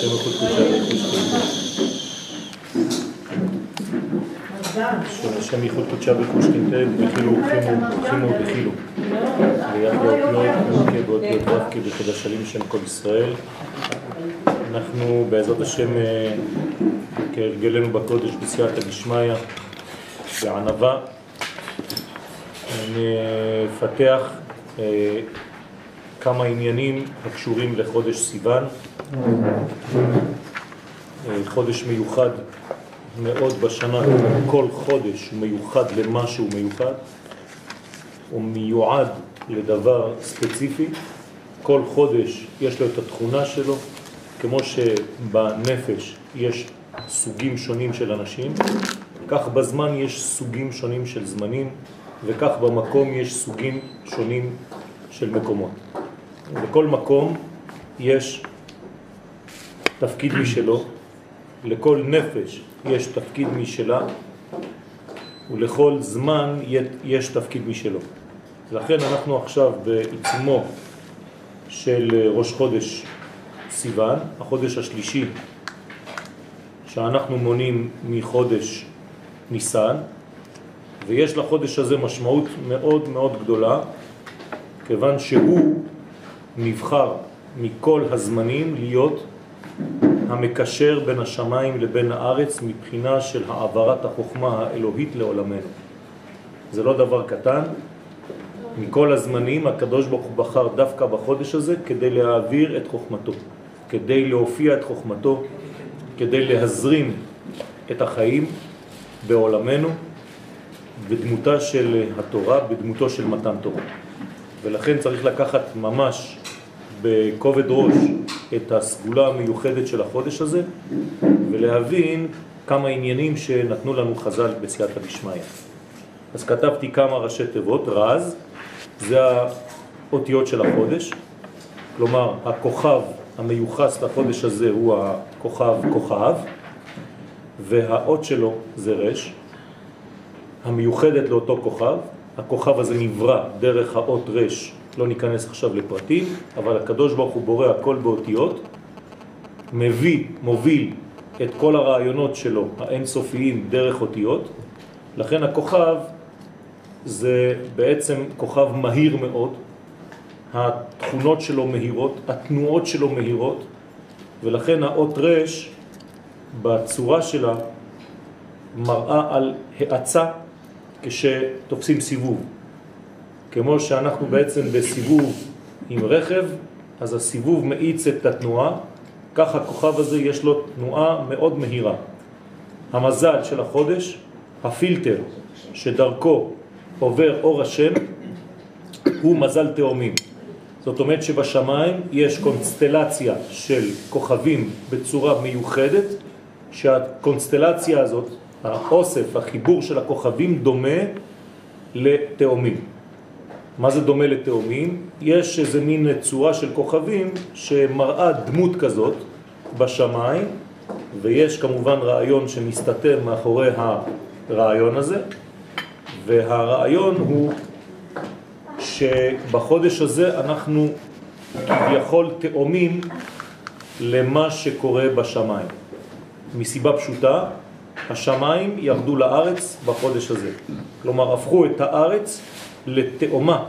קודשה וחושכינתה. השם איכות קודשה וחושכינתה, בחילו וחימו וחימו בחילו. ליד האותיות מ"ק באותיות ו"ק בחדשלים שם כל ישראל. אנחנו בעזרת השם כהרגלנו בקודש בסייעתא דשמיא, בענווה, נפתח אה, כמה עניינים הקשורים לחודש סיוון, אה, חודש מיוחד מאוד בשנה, כל חודש הוא מיוחד למשהו מיוחד, הוא מיועד לדבר ספציפי, כל חודש יש לו את התכונה שלו, כמו שבנפש יש סוגים שונים של אנשים, כך בזמן יש סוגים שונים של זמנים, וכך במקום יש סוגים שונים של מקומות. לכל מקום יש תפקיד משלו, לכל נפש יש תפקיד משלה, ולכל זמן יש תפקיד משלו. לכן אנחנו עכשיו בעיצומו של ראש חודש סיוון, החודש השלישי שאנחנו מונים מחודש ניסן, ויש לחודש הזה משמעות מאוד מאוד גדולה, כיוון שהוא נבחר מכל הזמנים להיות המקשר בין השמיים לבין הארץ מבחינה של העברת החוכמה האלוהית לעולמנו. זה לא דבר קטן. מכל הזמנים הקדוש ברוך הוא בחר דווקא בחודש הזה כדי להעביר את חוכמתו, כדי להופיע את חוכמתו, כדי להזרים את החיים בעולמנו בדמותה של התורה, בדמותו של מתן תורה. ולכן צריך לקחת ממש בכובד ראש את הסגולה המיוחדת של החודש הזה ולהבין כמה עניינים שנתנו לנו חז"ל בסייעתא דשמיא. אז כתבתי כמה ראשי תיבות, רז, זה האותיות של החודש, כלומר הכוכב המיוחס לחודש הזה הוא הכוכב כוכב, והאות שלו זה רש, המיוחדת לאותו כוכב, הכוכב הזה נברא דרך האות רש, לא ניכנס עכשיו לפרטים, אבל הקדוש ברוך הוא בורא הכל באותיות, מביא, מוביל את כל הרעיונות שלו, האינסופיים, דרך אותיות, לכן הכוכב זה בעצם כוכב מהיר מאוד, התכונות שלו מהירות, התנועות שלו מהירות, ולכן האות רש בצורה שלה מראה על האצה כשתופסים סיבוב. כמו שאנחנו בעצם בסיבוב עם רכב, אז הסיבוב מאיץ את התנועה, כך הכוכב הזה יש לו תנועה מאוד מהירה. המזל של החודש, הפילטר שדרכו עובר אור השם, הוא מזל תאומים. זאת אומרת שבשמיים יש קונסטלציה של כוכבים בצורה מיוחדת, שהקונסטלציה הזאת, האוסף, החיבור של הכוכבים דומה לתאומים. מה זה דומה לתאומים? יש איזה מין צורה של כוכבים שמראה דמות כזאת בשמיים, ויש כמובן רעיון שמסתתר מאחורי הרעיון הזה, והרעיון הוא שבחודש הזה אנחנו כביכול תאומים למה שקורה בשמיים. מסיבה פשוטה, השמיים ירדו לארץ בחודש הזה. כלומר, הפכו את הארץ לתאומה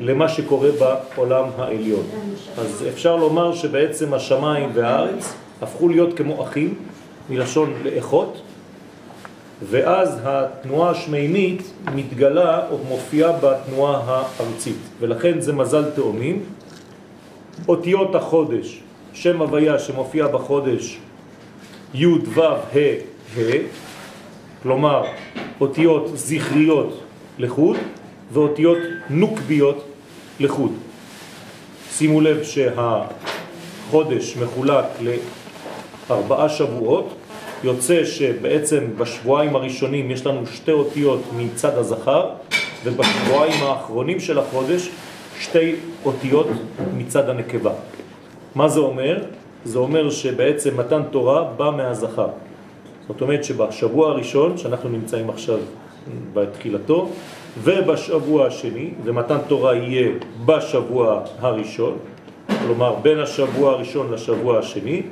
למה שקורה בעולם העליון. אז אפשר לומר שבעצם השמיים והארץ הפכו להיות כמו אחים, מלשון לאחות, ואז התנועה השמימית מתגלה או מופיעה בתנועה הארצית, ולכן זה מזל תאומים. אותיות החודש, שם הוויה שמופיע בחודש י' ו' ה' ה', כלומר אותיות זכריות לחוד ואותיות נוקביות לחוד. שימו לב שהחודש מחולק לארבעה שבועות, יוצא שבעצם בשבועיים הראשונים יש לנו שתי אותיות מצד הזכר, ובשבועיים האחרונים של החודש שתי אותיות מצד הנקבה. מה זה אומר? זה אומר שבעצם מתן תורה בא מהזכר. זאת אומרת שבשבוע הראשון, שאנחנו נמצאים עכשיו בתחילתו, ובשבוע השני, ומתן תורה יהיה בשבוע הראשון, כלומר בין השבוע הראשון לשבוע השני,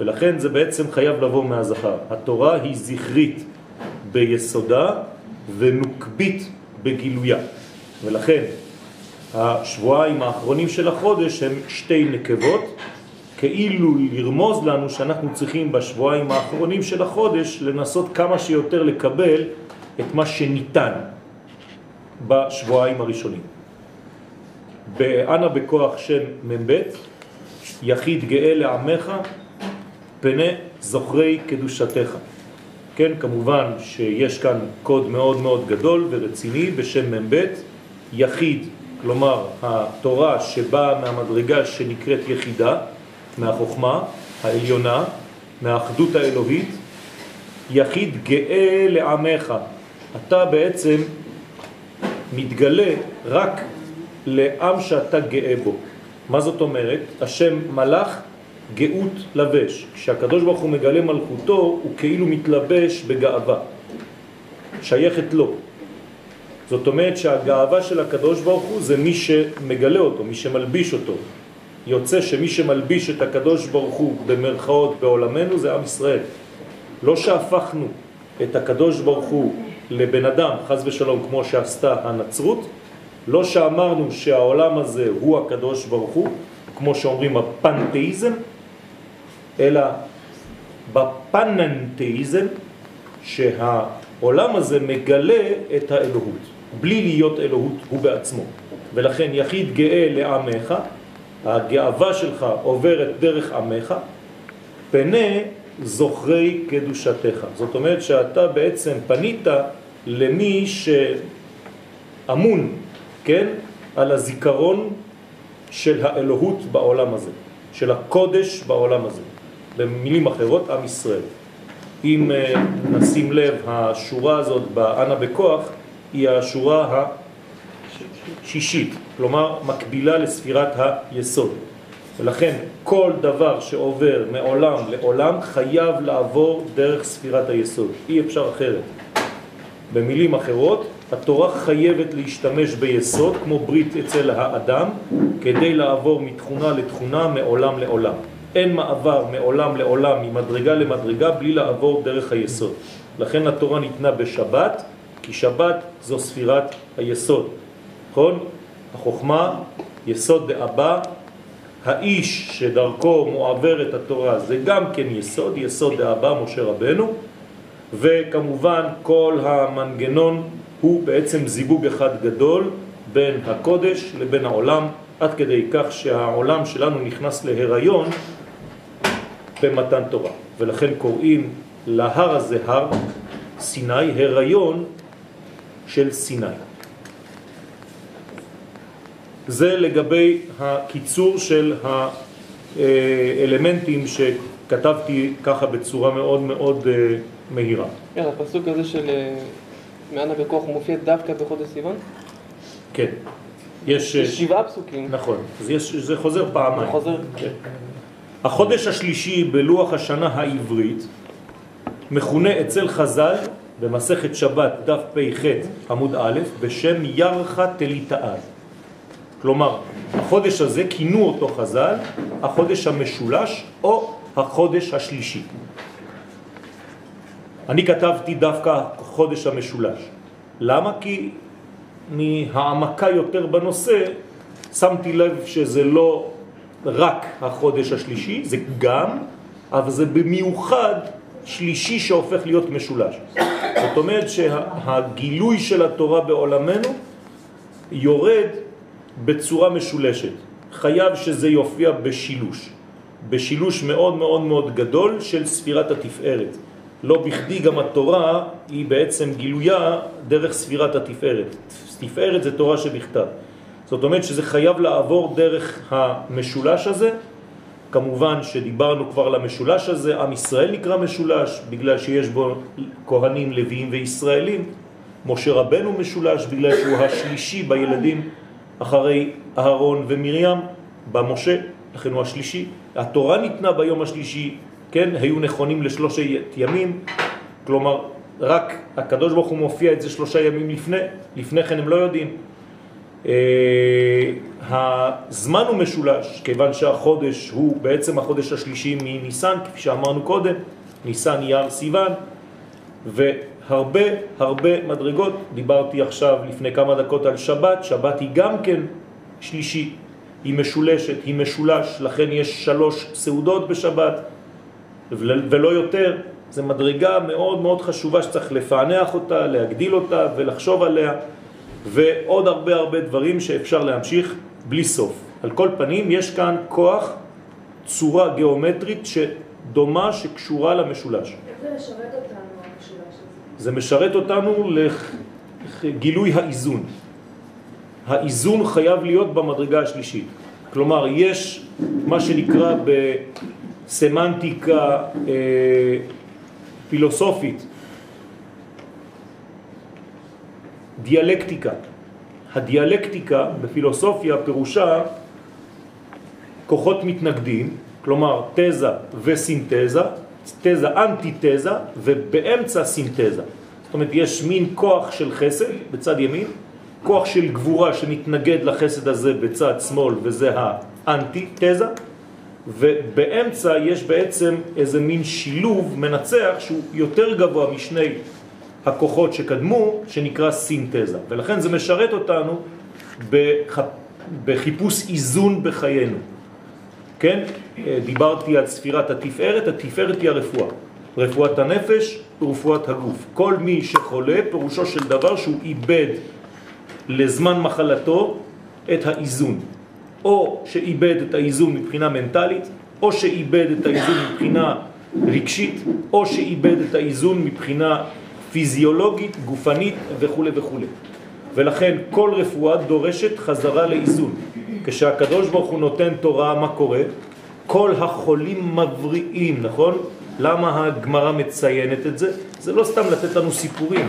ולכן זה בעצם חייב לבוא מהזכר. התורה היא זכרית ביסודה ונוקבית בגילויה. ולכן השבועיים האחרונים של החודש הם שתי נקבות, כאילו לרמוז לנו שאנחנו צריכים בשבועיים האחרונים של החודש לנסות כמה שיותר לקבל את מה שניתן בשבועיים הראשונים. באנה בכוח שם מ"ב, יחיד גאה לעמך, פני זוכרי קדושתך. כן, כמובן שיש כאן קוד מאוד מאוד גדול ורציני בשם מ"ב, יחיד, כלומר התורה שבאה מהמדרגה שנקראת יחידה, מהחוכמה העליונה, מהאחדות האלוהית, יחיד גאה לעמך. אתה בעצם מתגלה רק לעם שאתה גאה בו. מה זאת אומרת? השם מלאך גאות לבש. כשהקדוש ברוך הוא מגלה מלכותו, הוא כאילו מתלבש בגאווה. שייכת לו. זאת אומרת שהגאווה של הקדוש ברוך הוא זה מי שמגלה אותו, מי שמלביש אותו. יוצא שמי שמלביש את הקדוש ברוך הוא במרכאות בעולמנו זה עם ישראל. לא שהפכנו את הקדוש ברוך הוא לבן אדם, חז ושלום, כמו שעשתה הנצרות, לא שאמרנו שהעולם הזה הוא הקדוש ברוך הוא, כמו שאומרים הפנתאיזם, אלא בפננתאיזם, שהעולם הזה מגלה את האלוהות, בלי להיות אלוהות הוא בעצמו. ולכן יחיד גאה לעמך, הגאווה שלך עוברת דרך עמך, פנה זוכרי קדושתך. זאת אומרת שאתה בעצם פנית למי שאמון, כן, על הזיכרון של האלוהות בעולם הזה, של הקודש בעולם הזה. במילים אחרות, עם ישראל. אם אה, נשים לב, השורה הזאת באנה בכוח היא השורה השישית, כלומר מקבילה לספירת היסוד. ולכן כל דבר שעובר מעולם לעולם חייב לעבור דרך ספירת היסוד, אי אפשר אחרת. במילים אחרות, התורה חייבת להשתמש ביסוד כמו ברית אצל האדם כדי לעבור מתכונה לתכונה מעולם לעולם. אין מעבר מעולם לעולם, ממדרגה למדרגה, בלי לעבור דרך היסוד. לכן התורה ניתנה בשבת, כי שבת זו ספירת היסוד. נכון? החוכמה, יסוד דאבא, האיש שדרכו מועברת התורה זה גם כן יסוד, יסוד דאבא משה רבנו, וכמובן כל המנגנון הוא בעצם זיבוג אחד גדול בין הקודש לבין העולם, עד כדי כך שהעולם שלנו נכנס להיריון במתן תורה. ולכן קוראים להר הזה הר סיני, הריון של סיני. זה לגבי הקיצור של האלמנטים שכתבתי ככה בצורה מאוד מאוד אה, מהירה. כן, הפסוק הזה של אה, מענה בכוח מופיע דווקא בחודש סיוון? כן. יש שבעה פסוקים. נכון, אז יש, זה חוזר פעמיים. חוזר. כן. החודש השלישי בלוח השנה העברית מכונה אצל חז"ל במסכת שבת דף פ"ח עמוד א' בשם ירחה תליטאה. כלומר, החודש הזה כינו אותו חז"ל החודש המשולש או החודש השלישי. אני כתבתי דווקא חודש המשולש. למה? כי מהעמקה יותר בנושא שמתי לב שזה לא רק החודש השלישי, זה גם, אבל זה במיוחד שלישי שהופך להיות משולש. זאת אומרת שהגילוי של התורה בעולמנו יורד בצורה משולשת. חייב שזה יופיע בשילוש, בשילוש מאוד מאוד מאוד גדול של ספירת התפארת. לא בכדי גם התורה היא בעצם גילויה דרך ספירת התפארת. תפארת זה תורה שבכתב. זאת אומרת שזה חייב לעבור דרך המשולש הזה. כמובן שדיברנו כבר על המשולש הזה, עם ישראל נקרא משולש בגלל שיש בו כהנים, לוויים וישראלים. משה רבנו משולש בגלל שהוא השלישי בילדים אחרי אהרון ומרים במשה, לכן הוא השלישי. התורה ניתנה ביום השלישי, כן, היו נכונים לשלושת ימים, כלומר רק הקדוש ברוך הוא מופיע את זה שלושה ימים לפני, לפני כן הם לא יודעים. הזמן הוא משולש, כיוון שהחודש הוא בעצם החודש השלישי מניסן, כפי שאמרנו קודם, ניסן, אייר, סיוון, והרבה הרבה מדרגות, דיברתי עכשיו לפני כמה דקות על שבת, שבת היא גם כן שלישי, היא משולשת, היא משולש, לכן יש שלוש סעודות בשבת ולא יותר, זה מדרגה מאוד מאוד חשובה שצריך לפענח אותה, להגדיל אותה ולחשוב עליה ועוד הרבה הרבה דברים שאפשר להמשיך בלי סוף. על כל פנים יש כאן כוח, צורה גיאומטרית שדומה שקשורה למשולש. איך זה משרת אותנו המשולש הזה? זה משרת אותנו לגילוי האיזון. האיזון חייב להיות במדרגה השלישית. כלומר, יש מה שנקרא בסמנטיקה אה, פילוסופית דיאלקטיקה. הדיאלקטיקה בפילוסופיה פירושה כוחות מתנגדים, כלומר תזה וסינתזה, תזה אנטי-תזה ובאמצע סינתזה. זאת אומרת, יש מין כוח של חסד בצד ימין, כוח של גבורה שמתנגד לחסד הזה בצד שמאל וזה האנטי-תזה, ובאמצע יש בעצם איזה מין שילוב מנצח שהוא יותר גבוה משני הכוחות שקדמו, שנקרא סינתזה. ולכן זה משרת אותנו בח... בחיפוש איזון בחיינו. כן? דיברתי על ספירת התפארת, התפארת היא הרפואה. רפואת הנפש ורפואת הגוף. כל מי שחולה, פירושו של דבר שהוא איבד לזמן מחלתו את האיזון. או שאיבד את האיזון מבחינה מנטלית, או שאיבד את האיזון מבחינה רגשית, או שאיבד את האיזון מבחינה פיזיולוגית, גופנית וכו' וכו'. ולכן כל רפואה דורשת חזרה לאיזון. כשהקדוש ברוך הוא נותן תורה, מה קורה? כל החולים מבריאים, נכון? למה הגמרא מציינת את זה? זה לא סתם לתת לנו סיפורים,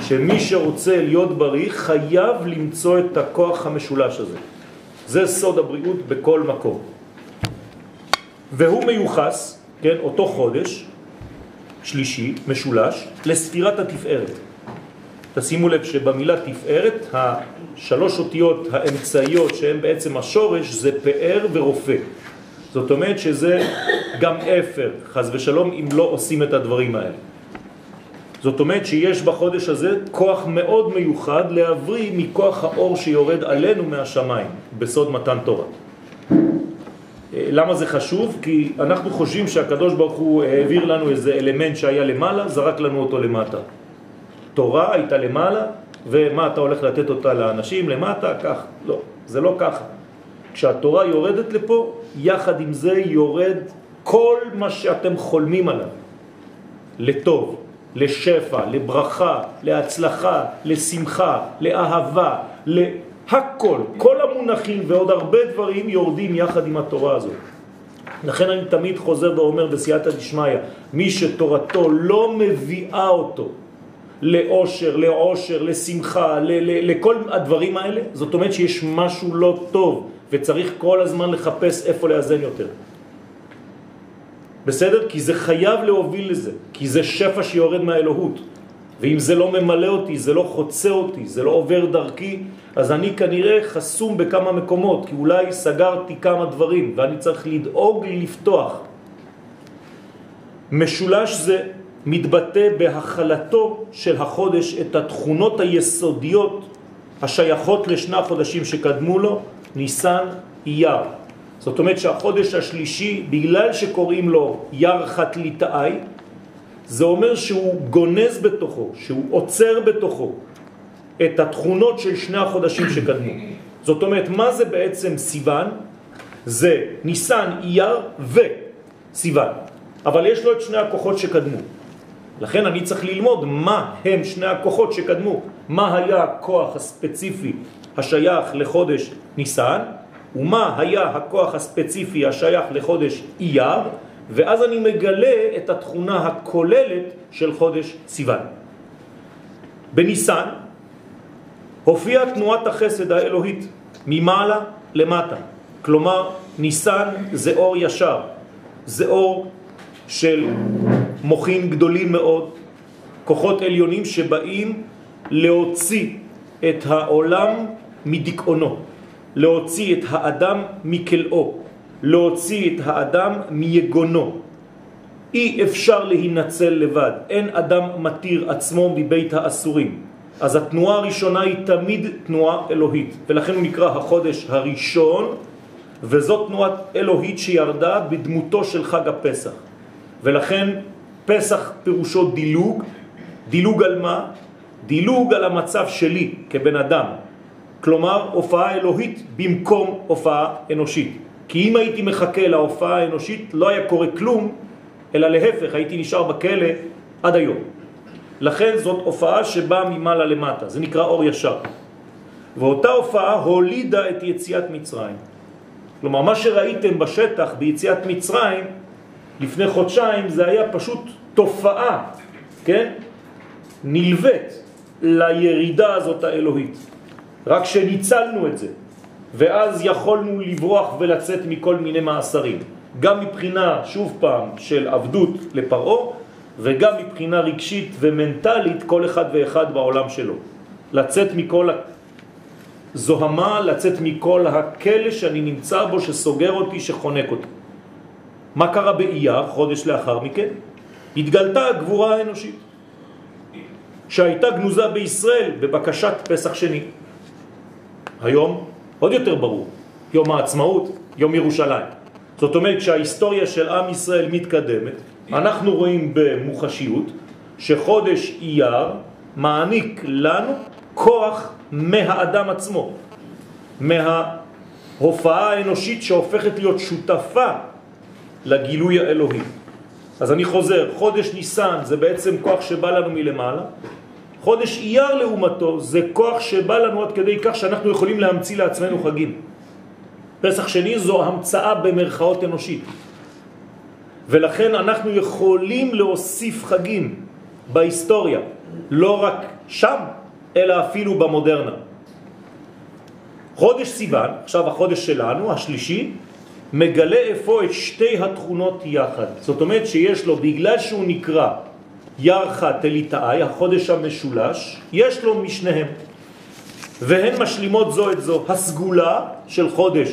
שמי שרוצה להיות בריא חייב למצוא את הכוח המשולש הזה. זה סוד הבריאות בכל מקום. והוא מיוחס, כן, אותו חודש, שלישי, משולש, לספירת התפארת. תשימו לב שבמילה תפארת, השלוש אותיות האמצעיות שהן בעצם השורש זה פאר ורופא. זאת אומרת שזה גם אפר, חז ושלום, אם לא עושים את הדברים האלה. זאת אומרת שיש בחודש הזה כוח מאוד מיוחד להבריא מכוח האור שיורד עלינו מהשמיים בסוד מתן תורה. למה זה חשוב? כי אנחנו חושבים שהקדוש ברוך הוא העביר לנו איזה אלמנט שהיה למעלה, זרק לנו אותו למטה. תורה הייתה למעלה, ומה אתה הולך לתת אותה לאנשים למטה? כך. לא, זה לא ככה. כשהתורה יורדת לפה, יחד עם זה יורד כל מה שאתם חולמים עליו. לטוב, לשפע, לברכה, להצלחה, לשמחה, לאהבה, להכל. כל המונחים ועוד הרבה דברים יורדים יחד עם התורה הזאת. לכן אני תמיד חוזר ואומר בסייעתא דשמיא, מי שתורתו לא מביאה אותו לאושר, לעושר, לשמחה, ל- ל- לכל הדברים האלה, זאת אומרת שיש משהו לא טוב וצריך כל הזמן לחפש איפה לאזן יותר. בסדר? כי זה חייב להוביל לזה, כי זה שפע שיורד מהאלוהות. ואם זה לא ממלא אותי, זה לא חוצה אותי, זה לא עובר דרכי, אז אני כנראה חסום בכמה מקומות, כי אולי סגרתי כמה דברים ואני צריך לדאוג לפתוח. משולש זה מתבטא בהחלתו של החודש את התכונות היסודיות השייכות לשני החודשים שקדמו לו, ניסן, אייר. זאת אומרת שהחודש השלישי, בגלל שקוראים לו יר חתליטאי, זה אומר שהוא גונז בתוכו, שהוא עוצר בתוכו את התכונות של שני החודשים שקדמו. זאת אומרת, מה זה בעצם סיוון? זה ניסן, אייר וסיוון. אבל יש לו את שני הכוחות שקדמו. לכן אני צריך ללמוד מה הם שני הכוחות שקדמו. מה היה הכוח הספציפי השייך לחודש ניסן, ומה היה הכוח הספציפי השייך לחודש אייר, ואז אני מגלה את התכונה הכוללת של חודש סיוון. בניסן הופיעה תנועת החסד האלוהית ממעלה למטה. כלומר, ניסן זה אור ישר, זה אור של מוחים גדולים מאוד, כוחות עליונים שבאים להוציא את העולם מדיכאונו, להוציא את האדם מכלאו, להוציא את האדם מיגונו. אי אפשר להינצל לבד, אין אדם מתיר עצמו מבית האסורים. אז התנועה הראשונה היא תמיד תנועה אלוהית, ולכן הוא נקרא החודש הראשון, וזאת תנועה אלוהית שירדה בדמותו של חג הפסח. ולכן פסח פירושו דילוג, דילוג על מה? דילוג על המצב שלי כבן אדם, כלומר הופעה אלוהית במקום הופעה אנושית. כי אם הייתי מחכה להופעה האנושית לא היה קורה כלום, אלא להפך, הייתי נשאר בכלא עד היום. לכן זאת הופעה שבאה ממעלה למטה, זה נקרא אור ישר. ואותה הופעה הולידה את יציאת מצרים. כלומר, מה שראיתם בשטח ביציאת מצרים לפני חודשיים זה היה פשוט תופעה, כן? נלווית לירידה הזאת האלוהית. רק שניצלנו את זה, ואז יכולנו לברוח ולצאת מכל מיני מאסרים. גם מבחינה, שוב פעם, של עבדות לפרעה, וגם מבחינה רגשית ומנטלית כל אחד ואחד בעולם שלו. לצאת מכל הזוהמה, לצאת מכל הכלא שאני נמצא בו, שסוגר אותי, שחונק אותי. מה קרה באייר, חודש לאחר מכן? התגלתה הגבורה האנושית, שהייתה גנוזה בישראל בבקשת פסח שני. היום עוד יותר ברור, יום העצמאות, יום ירושלים. זאת אומרת שההיסטוריה של עם ישראל מתקדמת, אנחנו רואים במוחשיות שחודש אייר מעניק לנו כוח מהאדם עצמו, מההופעה האנושית שהופכת להיות שותפה לגילוי האלוהי. אז אני חוזר, חודש ניסן זה בעצם כוח שבא לנו מלמעלה, חודש אייר לעומתו זה כוח שבא לנו עד כדי כך שאנחנו יכולים להמציא לעצמנו חגים. פסח שני זו המצאה במרכאות אנושית. ולכן אנחנו יכולים להוסיף חגים בהיסטוריה, לא רק שם, אלא אפילו במודרנה. חודש סיוון, עכשיו החודש שלנו, השלישי, מגלה איפה את שתי התכונות יחד. זאת אומרת שיש לו, בגלל שהוא נקרא ירחה תליטאי, החודש המשולש, יש לו משניהם. והן משלימות זו את זו, הסגולה של חודש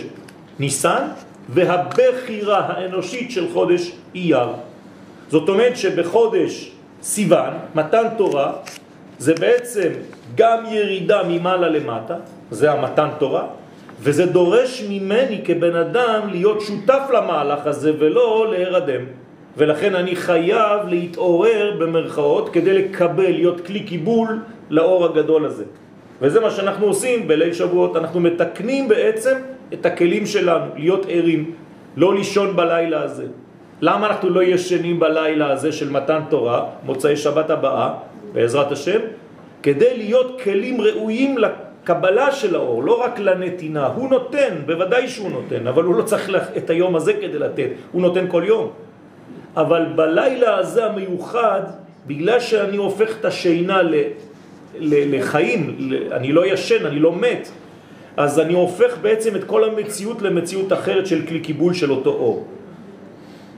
ניסן והבחירה האנושית של חודש אייר. זאת אומרת שבחודש סיוון, מתן תורה, זה בעצם גם ירידה ממעלה למטה, זה המתן תורה, וזה דורש ממני כבן אדם להיות שותף למהלך הזה ולא להירדם. ולכן אני חייב להתעורר במרכאות כדי לקבל, להיות כלי קיבול לאור הגדול הזה. וזה מה שאנחנו עושים בליל שבועות, אנחנו מתקנים בעצם את הכלים שלנו, להיות ערים, לא לישון בלילה הזה. למה אנחנו לא ישנים בלילה הזה של מתן תורה, מוצאי שבת הבאה, בעזרת השם? כדי להיות כלים ראויים לקבלה של האור, לא רק לנתינה. הוא נותן, בוודאי שהוא נותן, אבל הוא לא צריך את היום הזה כדי לתת, הוא נותן כל יום. אבל בלילה הזה המיוחד, בגלל שאני הופך את השינה ל, ל, לחיים, ל, אני לא ישן, אני לא מת, אז אני הופך בעצם את כל המציאות למציאות אחרת של כלי קיבול של אותו אור.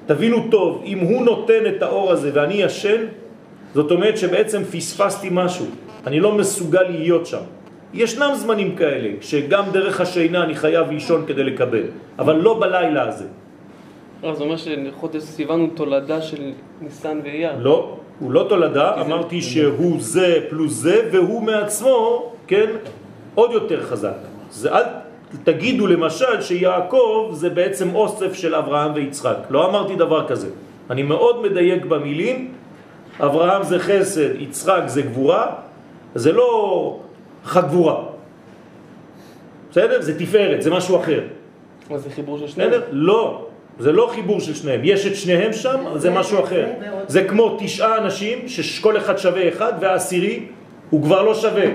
תבינו טוב, אם הוא נותן את האור הזה ואני ישן, זאת אומרת שבעצם פספסתי משהו, אני לא מסוגל להיות שם. ישנם זמנים כאלה, שגם דרך השינה אני חייב לישון כדי לקבל, אבל לא בלילה הזה. לא, זה אומר שחודש סיוון הוא תולדה של ניסן ואייר. לא, הוא לא תולדה, אמרתי שהוא זה פלוס זה, והוא מעצמו, כן, עוד יותר חזק. זה אל תגידו למשל שיעקב זה בעצם אוסף של אברהם ויצחק. לא אמרתי דבר כזה. אני מאוד מדייק במילים, אברהם זה חסד, יצחק זה גבורה, זה לא חגבורה. בסדר? זה תפארת, זה משהו אחר. מה זה חיבור של שניהם? לא. זה לא חיבור של שניהם, יש את שניהם שם, זה משהו אחר. זה כמו תשעה אנשים שכל אחד שווה אחד והעשירי הוא כבר לא שווה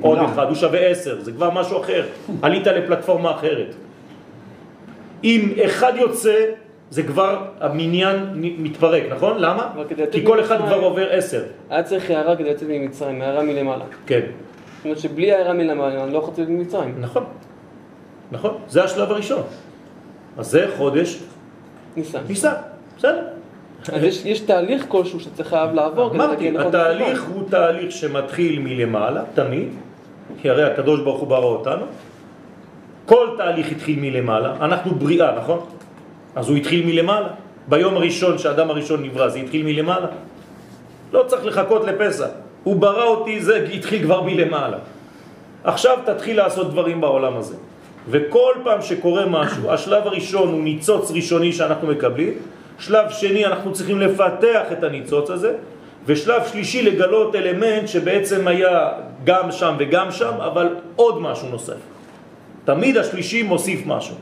עוד אחד, הוא שווה עשר, זה כבר משהו אחר. עלית לפלטפורמה אחרת. אם אחד יוצא, זה כבר המניין מתפרק, נכון? למה? כי כל אחד כבר עובר עשר. היה צריך הערה כדי לצאת ממצרים, הערה מלמעלה. כן. זאת אומרת שבלי הערה מלמעלה אני לא יכול לצאת ממצרים. נכון, נכון, זה השלב הראשון. אז זה חודש ניסן. ניסן, בסדר. אז יש, יש תהליך כלשהו שאתה חייב לעבור אמרתי, התהליך. הוא תהליך שמתחיל מלמעלה, תמיד, כי הרי הקדוש ברוך הוא ברא אותנו, כל תהליך התחיל מלמעלה, אנחנו בריאה, נכון? אז הוא התחיל מלמעלה. ביום הראשון שהאדם הראשון נברא, זה התחיל מלמעלה. לא צריך לחכות לפסח. הוא ברא אותי, זה התחיל כבר מלמעלה. עכשיו תתחיל לעשות דברים בעולם הזה. וכל פעם שקורה משהו, השלב הראשון הוא ניצוץ ראשוני שאנחנו מקבלים, שלב שני אנחנו צריכים לפתח את הניצוץ הזה, ושלב שלישי לגלות אלמנט שבעצם היה גם שם וגם שם, אבל עוד משהו נוסף. תמיד השלישי מוסיף משהו.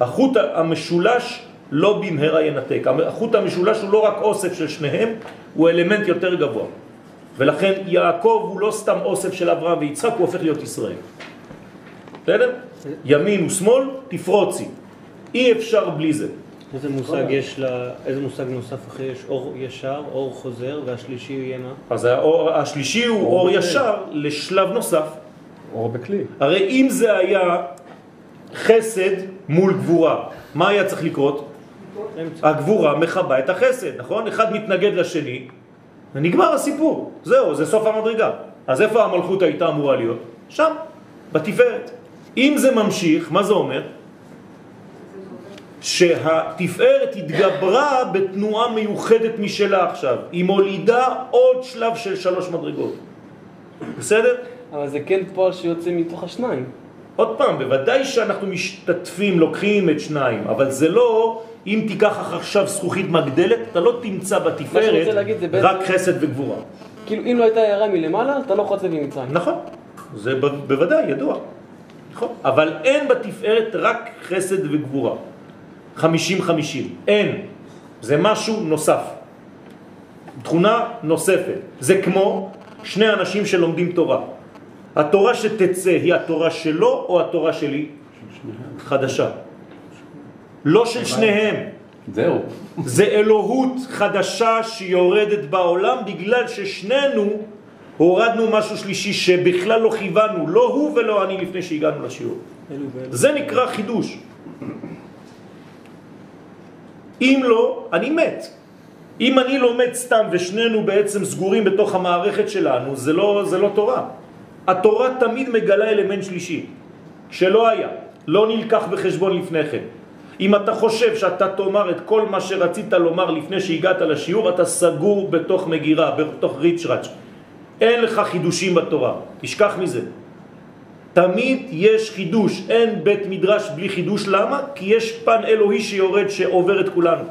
החוט המשולש לא במהרה ינתק. החוט המשולש הוא לא רק אוסף של שניהם, הוא אלמנט יותר גבוה. ולכן יעקב הוא לא סתם אוסף של אברהם ויצחק, הוא הופך להיות ישראל. בסדר? ימין ושמאל, תפרוצי. אי אפשר בלי זה. איזה מושג יש לה, איזה מושג נוסף אחרי יש אור ישר, אור חוזר, והשלישי יהיה מה? אז האור, השלישי הוא אור, אור ישר לשלב נוסף. אור בכלי. הרי אם זה היה חסד מול גבורה, מה היה צריך לקרות? הגבורה מחבה את החסד, נכון? אחד מתנגד לשני, ונגמר הסיפור. זהו, זה סוף המדרגה. אז איפה המלכות הייתה אמורה להיות? שם, בתפארת. אם זה ממשיך, מה זה אומר? שהתפארת התגברה בתנועה מיוחדת משלה עכשיו. היא מולידה עוד שלב של שלוש מדרגות. בסדר? אבל זה כן פועל שיוצא מתוך השניים. עוד פעם, בוודאי שאנחנו משתתפים, לוקחים את שניים, אבל זה לא, אם תיקח עכשיו זכוכית מגדלת, אתה לא תמצא בתפארת רק חסד וגבורה. כאילו, אם לא הייתה הערה מלמעלה, אתה לא יכול לצאת ממצרים. נכון, זה בוודאי ידוע. נכון, אבל אין בתפארת רק חסד וגבורה. חמישים חמישים, אין. זה משהו נוסף. תכונה נוספת. זה כמו שני אנשים שלומדים תורה. התורה שתצא היא התורה שלו או התורה שלי? חדשה. לא של שניהם. זהו. זה אלוהות חדשה שיורדת בעולם בגלל ששנינו הורדנו משהו שלישי שבכלל לא כיוונו, לא הוא ולא אני לפני שהגענו לשיעור. זה נקרא חידוש. אם לא, אני מת. אם אני לומד סתם ושנינו בעצם סגורים בתוך המערכת שלנו, זה לא, זה לא תורה. התורה תמיד מגלה אלמנט שלישי, שלא היה, לא נלקח בחשבון לפני כן. אם אתה חושב שאתה תאמר את כל מה שרצית לומר לפני שהגעת לשיעור, אתה סגור בתוך מגירה, בתוך ריצ'ראץ'. אין לך חידושים בתורה, תשכח מזה. תמיד יש חידוש, אין בית מדרש בלי חידוש, למה? כי יש פן אלוהי שיורד שעובר את כולנו.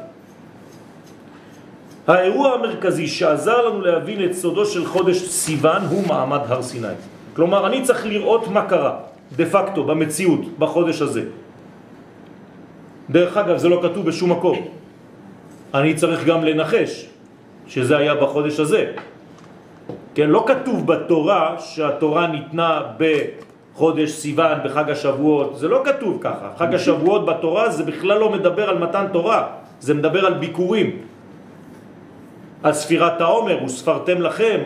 האירוע המרכזי שעזר לנו להבין את סודו של חודש סיוון הוא מעמד הר סיני. כלומר, אני צריך לראות מה קרה, דה פקטו, במציאות, בחודש הזה. דרך אגב, זה לא כתוב בשום מקום. אני צריך גם לנחש שזה היה בחודש הזה. כן, לא כתוב בתורה שהתורה ניתנה בחודש סיוון, בחג השבועות, זה לא כתוב ככה. חג השבועות בתורה זה בכלל לא מדבר על מתן תורה, זה מדבר על ביקורים. על ספירת העומר, וספרתם לכם,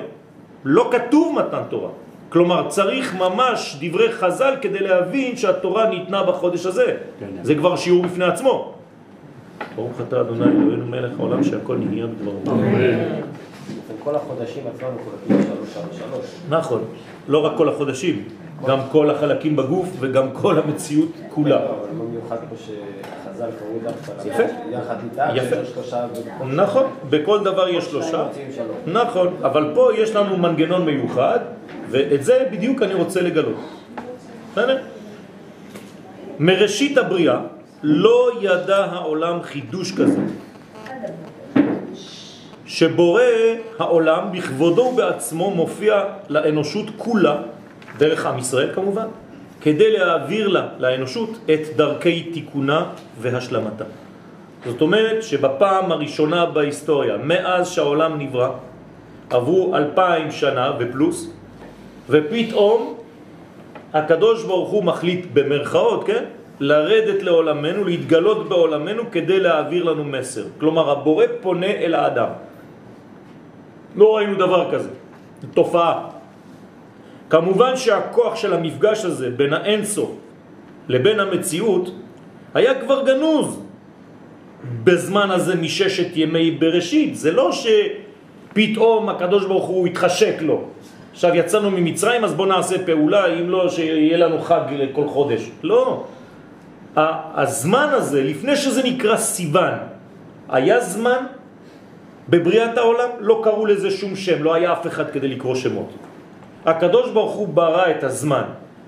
לא כתוב מתן תורה. כלומר, צריך ממש דברי חז"ל כדי להבין שהתורה ניתנה בחודש הזה. כן. זה כבר שיעור בפני עצמו. ברוך אתה אדוני אלוהינו מלך העולם שהכל נהיה בדברו. כל החודשים עצמם מחולקים שלוש שלוש שלוש. נכון, לא רק כל החודשים, גם כל החלקים בגוף וגם כל המציאות כולה. אבל במיוחד פה שחז"ל קראו דווקא. יחד איתה. יש שלושה נכון, בכל דבר יש שלושה. נכון, אבל פה יש לנו מנגנון מיוחד, ואת זה בדיוק אני רוצה לגלות. בסדר? מראשית הבריאה לא ידע העולם חידוש כזה. שבורא העולם בכבודו ובעצמו מופיע לאנושות כולה, דרך עם ישראל כמובן, כדי להעביר לה, לאנושות, את דרכי תיקונה והשלמתה. זאת אומרת שבפעם הראשונה בהיסטוריה, מאז שהעולם נברא, עברו אלפיים שנה ופלוס, ופתאום הקדוש ברוך הוא מחליט במרכאות, כן? לרדת לעולמנו, להתגלות בעולמנו כדי להעביר לנו מסר. כלומר, הבורא פונה אל האדם. לא ראינו דבר כזה, תופעה. כמובן שהכוח של המפגש הזה בין האינסוף לבין המציאות היה כבר גנוז בזמן הזה מששת ימי בראשית. זה לא שפתאום הקדוש ברוך הוא התחשק לו. עכשיו יצאנו ממצרים אז בוא נעשה פעולה, אם לא שיהיה לנו חג לכל חודש. לא. הזמן הזה, לפני שזה נקרא סיוון, היה זמן בבריאת העולם, לא קראו לזה שום שם, לא היה אף אחד כדי לקרוא שמות. הקדוש ברוך הוא ברא את הזמן.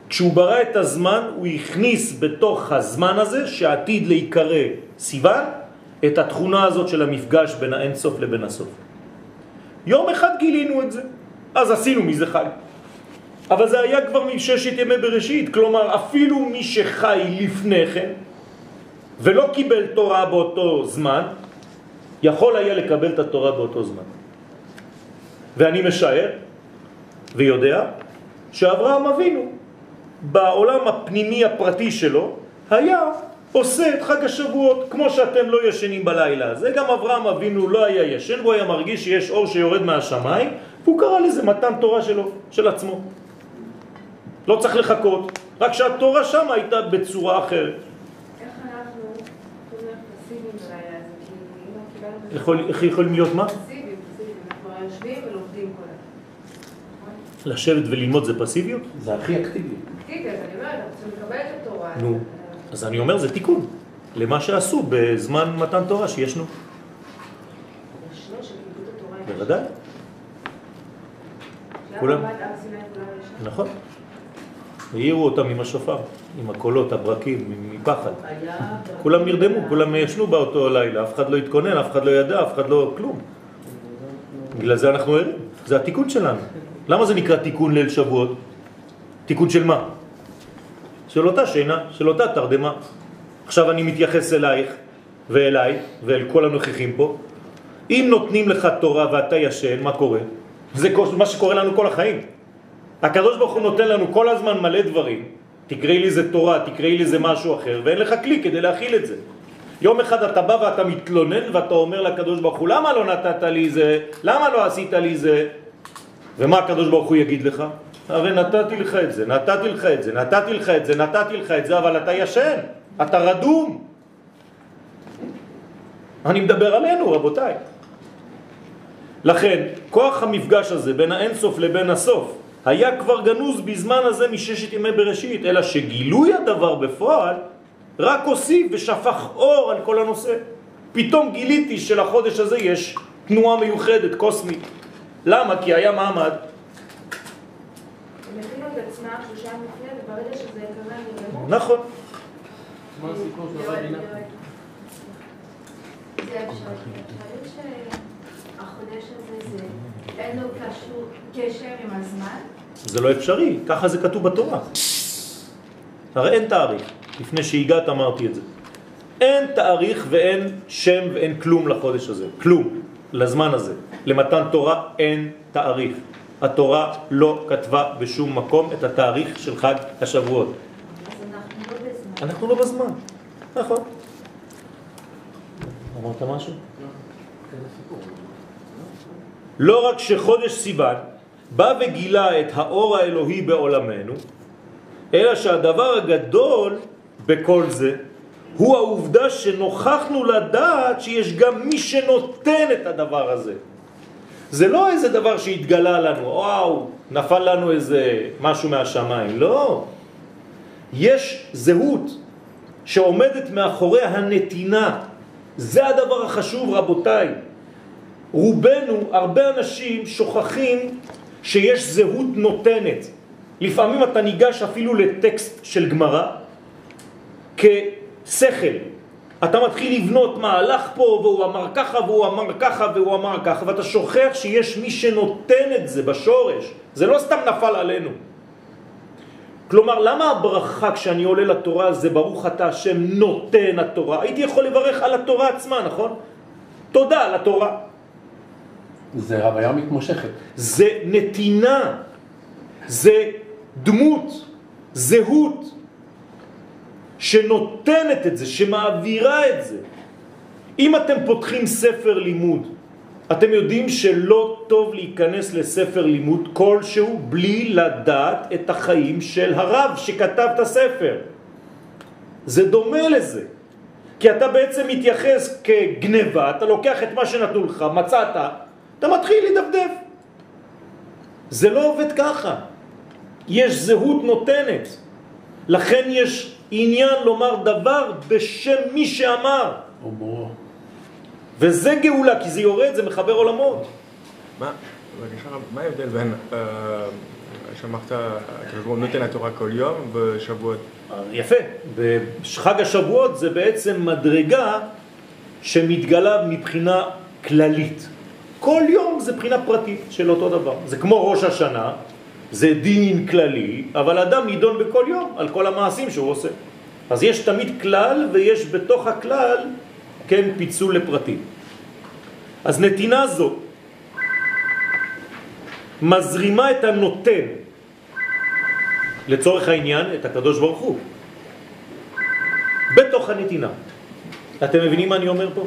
כשהוא ברא את הזמן, הוא הכניס בתוך הזמן הזה, שעתיד להיקרא סיוון, את התכונה הזאת של המפגש בין האינסוף לבין הסוף. יום אחד גילינו את זה, אז עשינו מזה חג. אבל זה היה כבר מששת ימי בראשית, כלומר אפילו מי שחי לפני כן ולא קיבל תורה באותו זמן, יכול היה לקבל את התורה באותו זמן. ואני משער ויודע שאברהם אבינו בעולם הפנימי הפרטי שלו היה עושה את חג השבועות כמו שאתם לא ישנים בלילה. זה גם אברהם אבינו לא היה ישן, הוא היה מרגיש שיש אור שיורד מהשמיים והוא קרא לזה מתן תורה שלו, של עצמו. לא צריך לחכות, רק שהתורה שם הייתה בצורה אחרת. איך אנחנו יכולים להיות פסיביים בלילה הזה? כי אם לא קיבלנו... בזה- יכול, איך יכולים להיות מה? נכון? לשבת וללמוד זה פסיביות? זה הכי אקטיבי. אקטיבי, אז אני אומרת, אנחנו צריכים לקבל את התורה. נו. אז- אני אומר זה תיקון למה שעשו בזמן מתן תורה שישנו. ישנו שקיבלו את התורה. בוודאי, כולם. נכון. העירו אותם עם השופר, עם הקולות, הברקים, מפחד. כולם נרדמו, כולם ישנו באותו לילה, אף אחד לא התכונן, אף אחד לא ידע, אף אחד לא כלום. בגלל זה אנחנו ערים, זה התיקון שלנו. למה זה נקרא תיקון ליל שבועות? תיקון של מה? של אותה שינה, של אותה תרדמה. עכשיו אני מתייחס אלייך ואליי ואל כל הנוכחים פה. אם נותנים לך תורה ואתה ישן, מה קורה? זה מה שקורה לנו כל החיים. הקדוש ברוך הוא נותן לנו כל הזמן מלא דברים. תקראי לי זה תורה, תקראי לי זה משהו אחר, ואין לך כלי כדי להכיל את זה. יום אחד אתה בא ואתה מתלונן ואתה אומר לקדוש ברוך הוא, למה לא נתת לי זה? למה לא עשית לי זה? ומה הקדוש ברוך הוא יגיד לך? הרי נתתי לך את זה, נתתי לך את זה, נתתי לך את זה, נתתי לך את זה, אבל אתה ישן, אתה רדום. אני מדבר עלינו, רבותיי. לכן, כוח המפגש הזה בין האינסוף לבין הסוף היה כבר גנוז בזמן הזה מששת ימי בראשית, אלא שגילוי הדבר בפועל רק הוסיף ושפך אור על כל הנושא. פתאום גיליתי שלחודש הזה יש תנועה מיוחדת, קוסמית. למה? כי היה מעמד. נכון. שהחודש הזה זה אין לו קשור, קשר עם הזמן? זה לא אפשרי, ככה זה כתוב בתורה. הרי אין תאריך, לפני שהגעת אמרתי את זה. אין תאריך ואין שם ואין כלום לחודש הזה, כלום, לזמן הזה. למתן תורה אין תאריך. התורה לא כתבה בשום מקום את התאריך של חג השבועות. אז אנחנו לא בזמן. אנחנו לא בזמן, נכון. אמרת משהו? לא רק שחודש סיוון בא וגילה את האור האלוהי בעולמנו, אלא שהדבר הגדול בכל זה הוא העובדה שנוכחנו לדעת שיש גם מי שנותן את הדבר הזה. זה לא איזה דבר שהתגלה לנו, וואו, נפל לנו איזה משהו מהשמיים, לא. יש זהות שעומדת מאחורי הנתינה. זה הדבר החשוב, רבותיי. רובנו, הרבה אנשים שוכחים שיש זהות נותנת. לפעמים אתה ניגש אפילו לטקסט של גמרא כשכל. אתה מתחיל לבנות מהלך פה, והוא אמר ככה, והוא אמר ככה, והוא אמר ככה, ואתה שוכח שיש מי שנותן את זה בשורש. זה לא סתם נפל עלינו. כלומר, למה הברכה כשאני עולה לתורה זה ברוך אתה השם נותן התורה? הייתי יכול לברך על התורה עצמה, נכון? תודה על התורה. זה הוויה מתמשכת. זה נתינה, זה דמות, זהות, שנותנת את זה, שמעבירה את זה. אם אתם פותחים ספר לימוד, אתם יודעים שלא טוב להיכנס לספר לימוד כלשהו בלי לדעת את החיים של הרב שכתב את הספר. זה דומה לזה. כי אתה בעצם מתייחס כגנבה, אתה לוקח את מה שנתנו לך, מצאת, אתה מתחיל לדפדף. זה לא עובד ככה. יש זהות נותנת. לכן יש עניין לומר דבר בשם מי שאמר. אומרו. וזה גאולה, כי זה יורד, זה מחבר עולמות. מה, מה ההבדל בין, אה, שאמרת, נותן התורה כל יום בשבועות? יפה. בחג השבועות זה בעצם מדרגה שמתגלה מבחינה כללית. כל יום זה בחינה פרטית של אותו דבר. זה כמו ראש השנה, זה דין כללי, אבל אדם נידון בכל יום על כל המעשים שהוא עושה. אז יש תמיד כלל ויש בתוך הכלל, כן, פיצול לפרטים. אז נתינה זו מזרימה את הנותן, לצורך העניין, את הקדוש ברוך הוא, בתוך הנתינה. אתם מבינים מה אני אומר פה?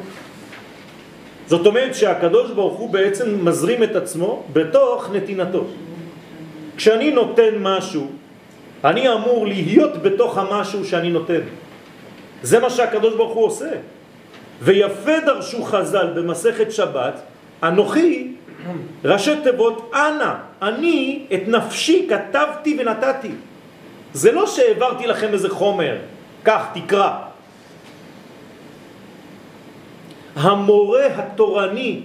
זאת אומרת שהקדוש ברוך הוא בעצם מזרים את עצמו בתוך נתינתו. כשאני נותן משהו, אני אמור להיות בתוך המשהו שאני נותן. זה מה שהקדוש ברוך הוא עושה. ויפה דרשו חז"ל במסכת שבת, אנוכי, ראשי תיבות, אנא, אני את נפשי כתבתי ונתתי. זה לא שהעברתי לכם איזה חומר, כך תקרא. המורה התורני,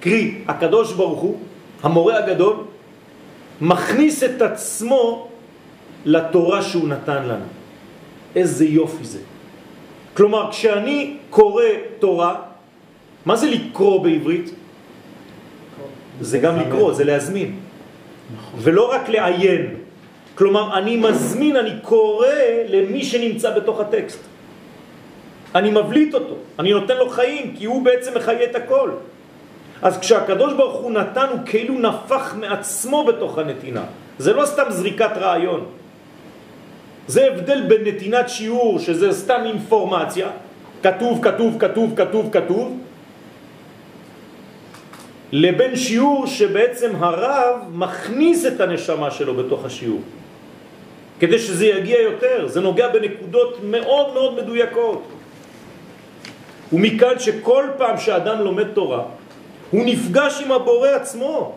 קרי הקדוש ברוך הוא, המורה הגדול, מכניס את עצמו לתורה שהוא נתן לנו. איזה יופי זה. כלומר, כשאני קורא תורה, מה זה לקרוא בעברית? זה גם לקרוא, זה להזמין. ולא רק לעיין. כלומר, אני מזמין, אני קורא למי שנמצא בתוך הטקסט. אני מבליט אותו, אני נותן לו חיים, כי הוא בעצם מחיה את הכל. אז כשהקדוש ברוך הוא נתן, הוא כאילו נפח מעצמו בתוך הנתינה. זה לא סתם זריקת רעיון. זה הבדל בין נתינת שיעור, שזה סתם אינפורמציה, כתוב, כתוב, כתוב, כתוב, כתוב, לבין שיעור שבעצם הרב מכניס את הנשמה שלו בתוך השיעור. כדי שזה יגיע יותר, זה נוגע בנקודות מאוד מאוד מדויקות. ומכאן שכל פעם שאדם לומד תורה, הוא נפגש עם הבורא עצמו,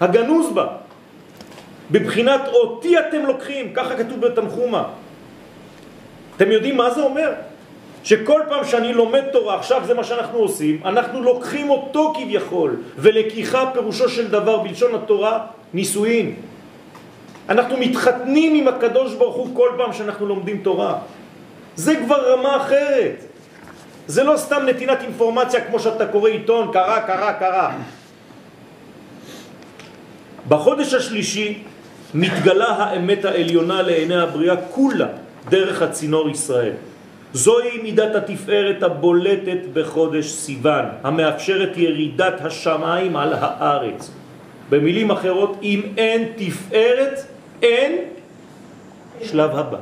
הגנוז בה. בבחינת אותי אתם לוקחים, ככה כתוב בתנחומה. אתם יודעים מה זה אומר? שכל פעם שאני לומד תורה, עכשיו זה מה שאנחנו עושים, אנחנו לוקחים אותו כביכול, ולקיחה פירושו של דבר בלשון התורה נישואין. אנחנו מתחתנים עם הקדוש ברוך הוא כל פעם שאנחנו לומדים תורה. זה כבר רמה אחרת. זה לא סתם נתינת אינפורמציה כמו שאתה קורא עיתון, קרה, קרה, קרה. בחודש השלישי מתגלה האמת העליונה לעיני הבריאה כולה דרך הצינור ישראל. זוהי מידת התפארת הבולטת בחודש סיוון, המאפשרת ירידת השמיים על הארץ. במילים אחרות, אם אין תפארת, אין שלב הבא.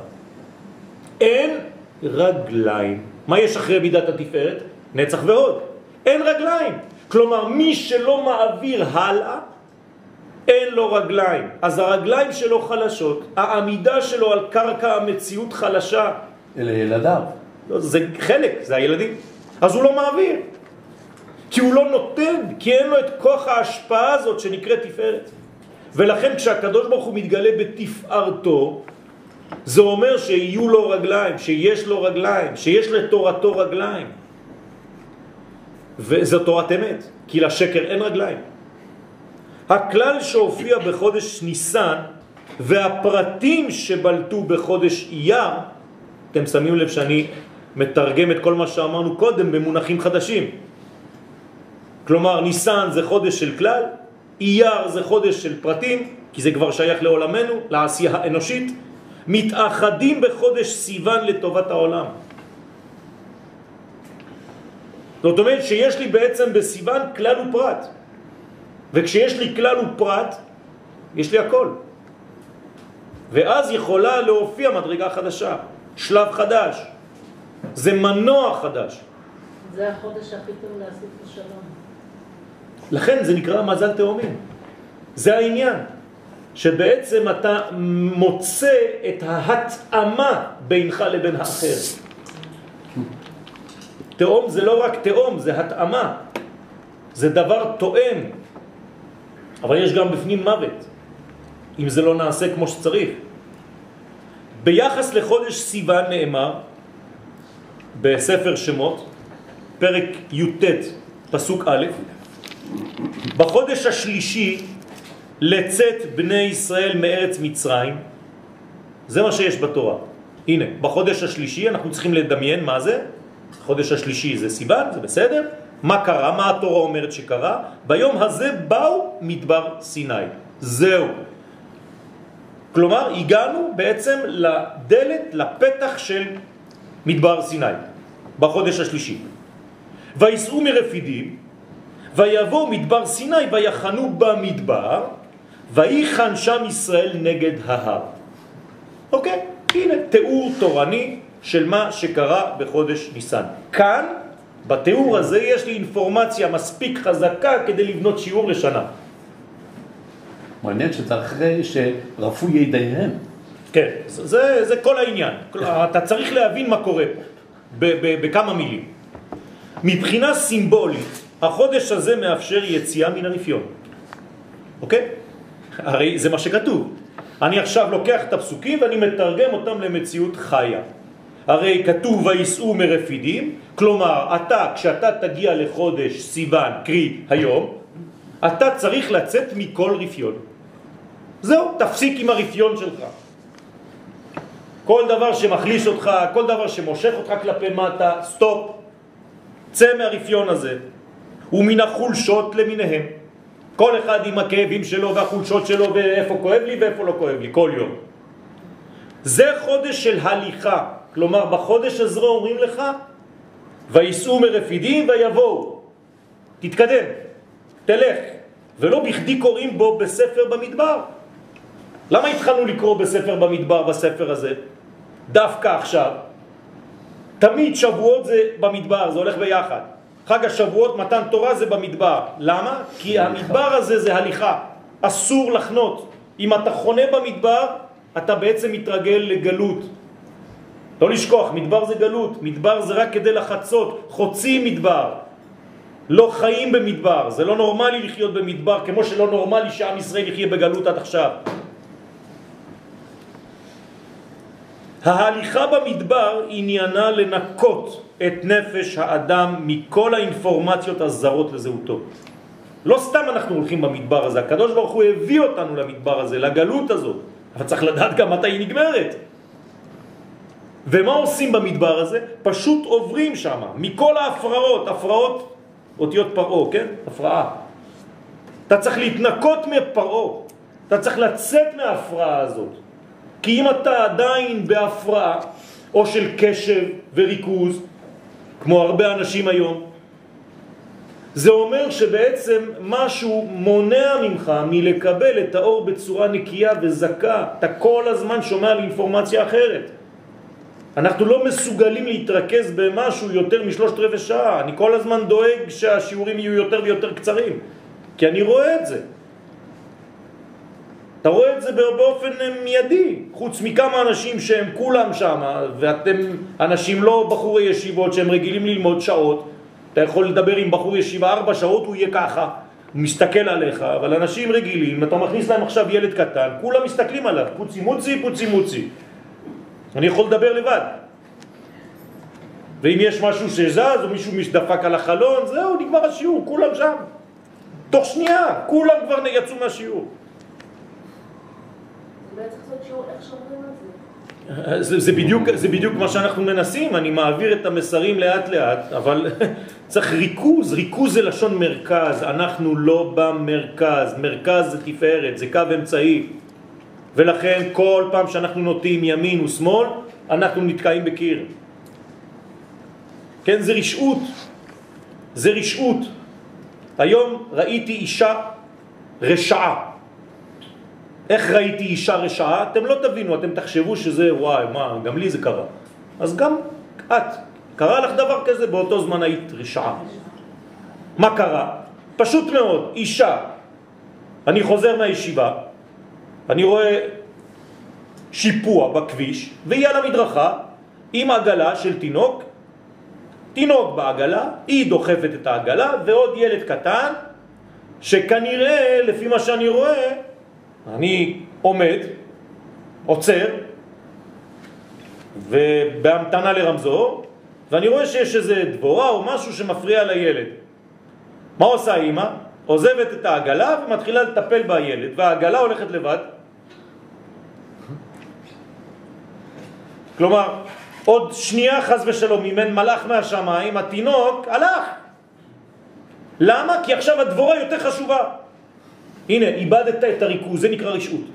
אין רגליים. מה יש אחרי מידת התפארת? נצח ועוד. אין רגליים. כלומר, מי שלא מעביר הלאה, אין לו רגליים. אז הרגליים שלו חלשות, העמידה שלו על קרקע המציאות חלשה. אלה ילדיו. לא, זה חלק, זה הילדים. אז הוא לא מעביר. כי הוא לא נותן, כי אין לו את כוח ההשפעה הזאת שנקראת תפארת. ולכן כשהקדוש ברוך הוא מתגלה בתפארתו, זה אומר שיהיו לו רגליים, שיש לו רגליים, שיש לתורתו רגליים. וזו תורת אמת, כי לשקר אין רגליים. הכלל שהופיע בחודש ניסן והפרטים שבלטו בחודש אייר, אתם שמים לב שאני מתרגם את כל מה שאמרנו קודם במונחים חדשים. כלומר, ניסן זה חודש של כלל, אייר זה חודש של פרטים, כי זה כבר שייך לעולמנו, לעשייה האנושית, מתאחדים בחודש סיוון לטובת העולם. זאת אומרת שיש לי בעצם בסיוון כלל ופרט. וכשיש לי כלל ופרט, יש לי הכל. ואז יכולה להופיע מדרגה חדשה, שלב חדש. זה מנוע חדש. זה החודש הכי טוב לעשות השלום. לכן זה נקרא מזל תאומים. זה העניין. שבעצם אתה מוצא את ההתאמה בינך לבין האחר. תאום זה לא רק תאום, זה התאמה. זה דבר תואם. אבל יש גם בפנים מוות. אם זה לא נעשה כמו שצריך. ביחס לחודש סיוון נאמר בספר שמות, פרק י"ט, פסוק א', בחודש השלישי לצאת בני ישראל מארץ מצרים, זה מה שיש בתורה. הנה, בחודש השלישי אנחנו צריכים לדמיין מה זה, החודש השלישי זה סיוון, זה בסדר, מה קרה, מה התורה אומרת שקרה, ביום הזה באו מדבר סיני, זהו. כלומר, הגענו בעצם לדלת, לפתח של מדבר סיני, בחודש השלישי. ויסעו מרפידים, ויבוא מדבר סיני ויחנו במדבר, ויחן שם ישראל נגד ההר. אוקיי, הנה תיאור תורני של מה שקרה בחודש ניסן. כאן, בתיאור הזה, יש לי אינפורמציה מספיק חזקה כדי לבנות שיעור לשנה. מעניין שזה אחרי שרפו ידיהם. כן, זה, זה כל העניין. אתה צריך להבין מה קורה פה, בכמה מילים. מבחינה סימבולית, החודש הזה מאפשר יציאה מן הרפיון. אוקיי? הרי זה מה שכתוב. אני עכשיו לוקח את הפסוקים ואני מתרגם אותם למציאות חיה. הרי כתוב ויסעו מרפידים, כלומר אתה, כשאתה תגיע לחודש סיוון, קרי היום, אתה צריך לצאת מכל רפיון. זהו, תפסיק עם הרפיון שלך. כל דבר שמחליש אותך, כל דבר שמושך אותך כלפי מטה, סטופ. צא מהרפיון הזה. ומן החולשות למיניהם. כל אחד עם הכאבים שלו והחולשות שלו ואיפה כואב לי ואיפה לא כואב לי, כל יום. זה חודש של הליכה, כלומר בחודש הזה אומרים לך ויסעו מרפידים ויבואו, תתקדם, תלך, ולא בכדי קוראים בו בספר במדבר. למה התחלנו לקרוא בספר במדבר בספר הזה? דווקא עכשיו. תמיד שבועות זה במדבר, זה הולך ביחד. חג השבועות, מתן תורה זה במדבר. למה? כי המדבר הזה זה הליכה. אסור לחנות. אם אתה חונה במדבר, אתה בעצם מתרגל לגלות. לא לשכוח, מדבר זה גלות. מדבר זה רק כדי לחצות. חוצים מדבר. לא חיים במדבר. זה לא נורמלי לחיות במדבר, כמו שלא נורמלי שעם ישראל יחיה בגלות עד עכשיו. ההליכה במדבר עניינה לנקות את נפש האדם מכל האינפורמציות הזרות לזהותו. לא סתם אנחנו הולכים במדבר הזה, הקדוש ברוך הוא הביא אותנו למדבר הזה, לגלות הזאת, אבל צריך לדעת גם מתי היא נגמרת. ומה עושים במדבר הזה? פשוט עוברים שם, מכל ההפרעות, הפרעות, אותיות פרעה, כן? הפרעה. אתה צריך להתנקות מפרעה, אתה צריך לצאת מההפרעה הזאת. כי אם אתה עדיין בהפרעה, או של קשב וריכוז, כמו הרבה אנשים היום, זה אומר שבעצם משהו מונע ממך מלקבל את האור בצורה נקייה וזכה. אתה כל הזמן שומע על אינפורמציה אחרת. אנחנו לא מסוגלים להתרכז במשהו יותר משלושת רבעי שעה. אני כל הזמן דואג שהשיעורים יהיו יותר ויותר קצרים, כי אני רואה את זה. אתה רואה את זה באופן מיידי, חוץ מכמה אנשים שהם כולם שם, ואתם אנשים לא בחורי ישיבות שהם רגילים ללמוד שעות, אתה יכול לדבר עם בחור ישיבה ארבע שעות, הוא יהיה ככה, הוא מסתכל עליך, אבל אנשים רגילים, אתה מכניס להם עכשיו ילד קטן, כולם מסתכלים עליו, פוצי מוצי, פוצי מוצי. אני יכול לדבר לבד. ואם יש משהו שזז, או מישהו משדפק על החלון, זהו, נגמר השיעור, כולם שם. תוך שנייה, כולם כבר יצאו מהשיעור. זה, זה, בדיוק, זה בדיוק מה שאנחנו מנסים, אני מעביר את המסרים לאט לאט, אבל צריך ריכוז, ריכוז זה לשון מרכז, אנחנו לא במרכז, מרכז זה תפארת, זה קו אמצעי, ולכן כל פעם שאנחנו נוטים ימין ושמאל, אנחנו נתקעים בקיר. כן, זה רשעות, זה רשעות. היום ראיתי אישה רשעה, איך ראיתי אישה רשעה? אתם לא תבינו, אתם תחשבו שזה וואי, מה, גם לי זה קרה. אז גם את, קרה לך דבר כזה, באותו זמן היית רשעה. מה קרה? פשוט מאוד, אישה, אני חוזר מהישיבה, אני רואה שיפוע בכביש, והיא על המדרכה עם עגלה של תינוק, תינוק בעגלה, היא דוחפת את העגלה, ועוד ילד קטן, שכנראה, לפי מה שאני רואה, אני עומד, עוצר, ובהמתנה לרמזור, ואני רואה שיש איזה דבורה או משהו שמפריע לילד. מה עושה האמא? עוזבת את העגלה ומתחילה לטפל בילד, והעגלה הולכת לבד. כלומר, עוד שנייה חז ושלום, אם אין מלאך מהשמיים, התינוק הלך. למה? כי עכשיו הדבורה יותר חשובה. הנה, איבדת את הריכוז, זה נקרא רשעות.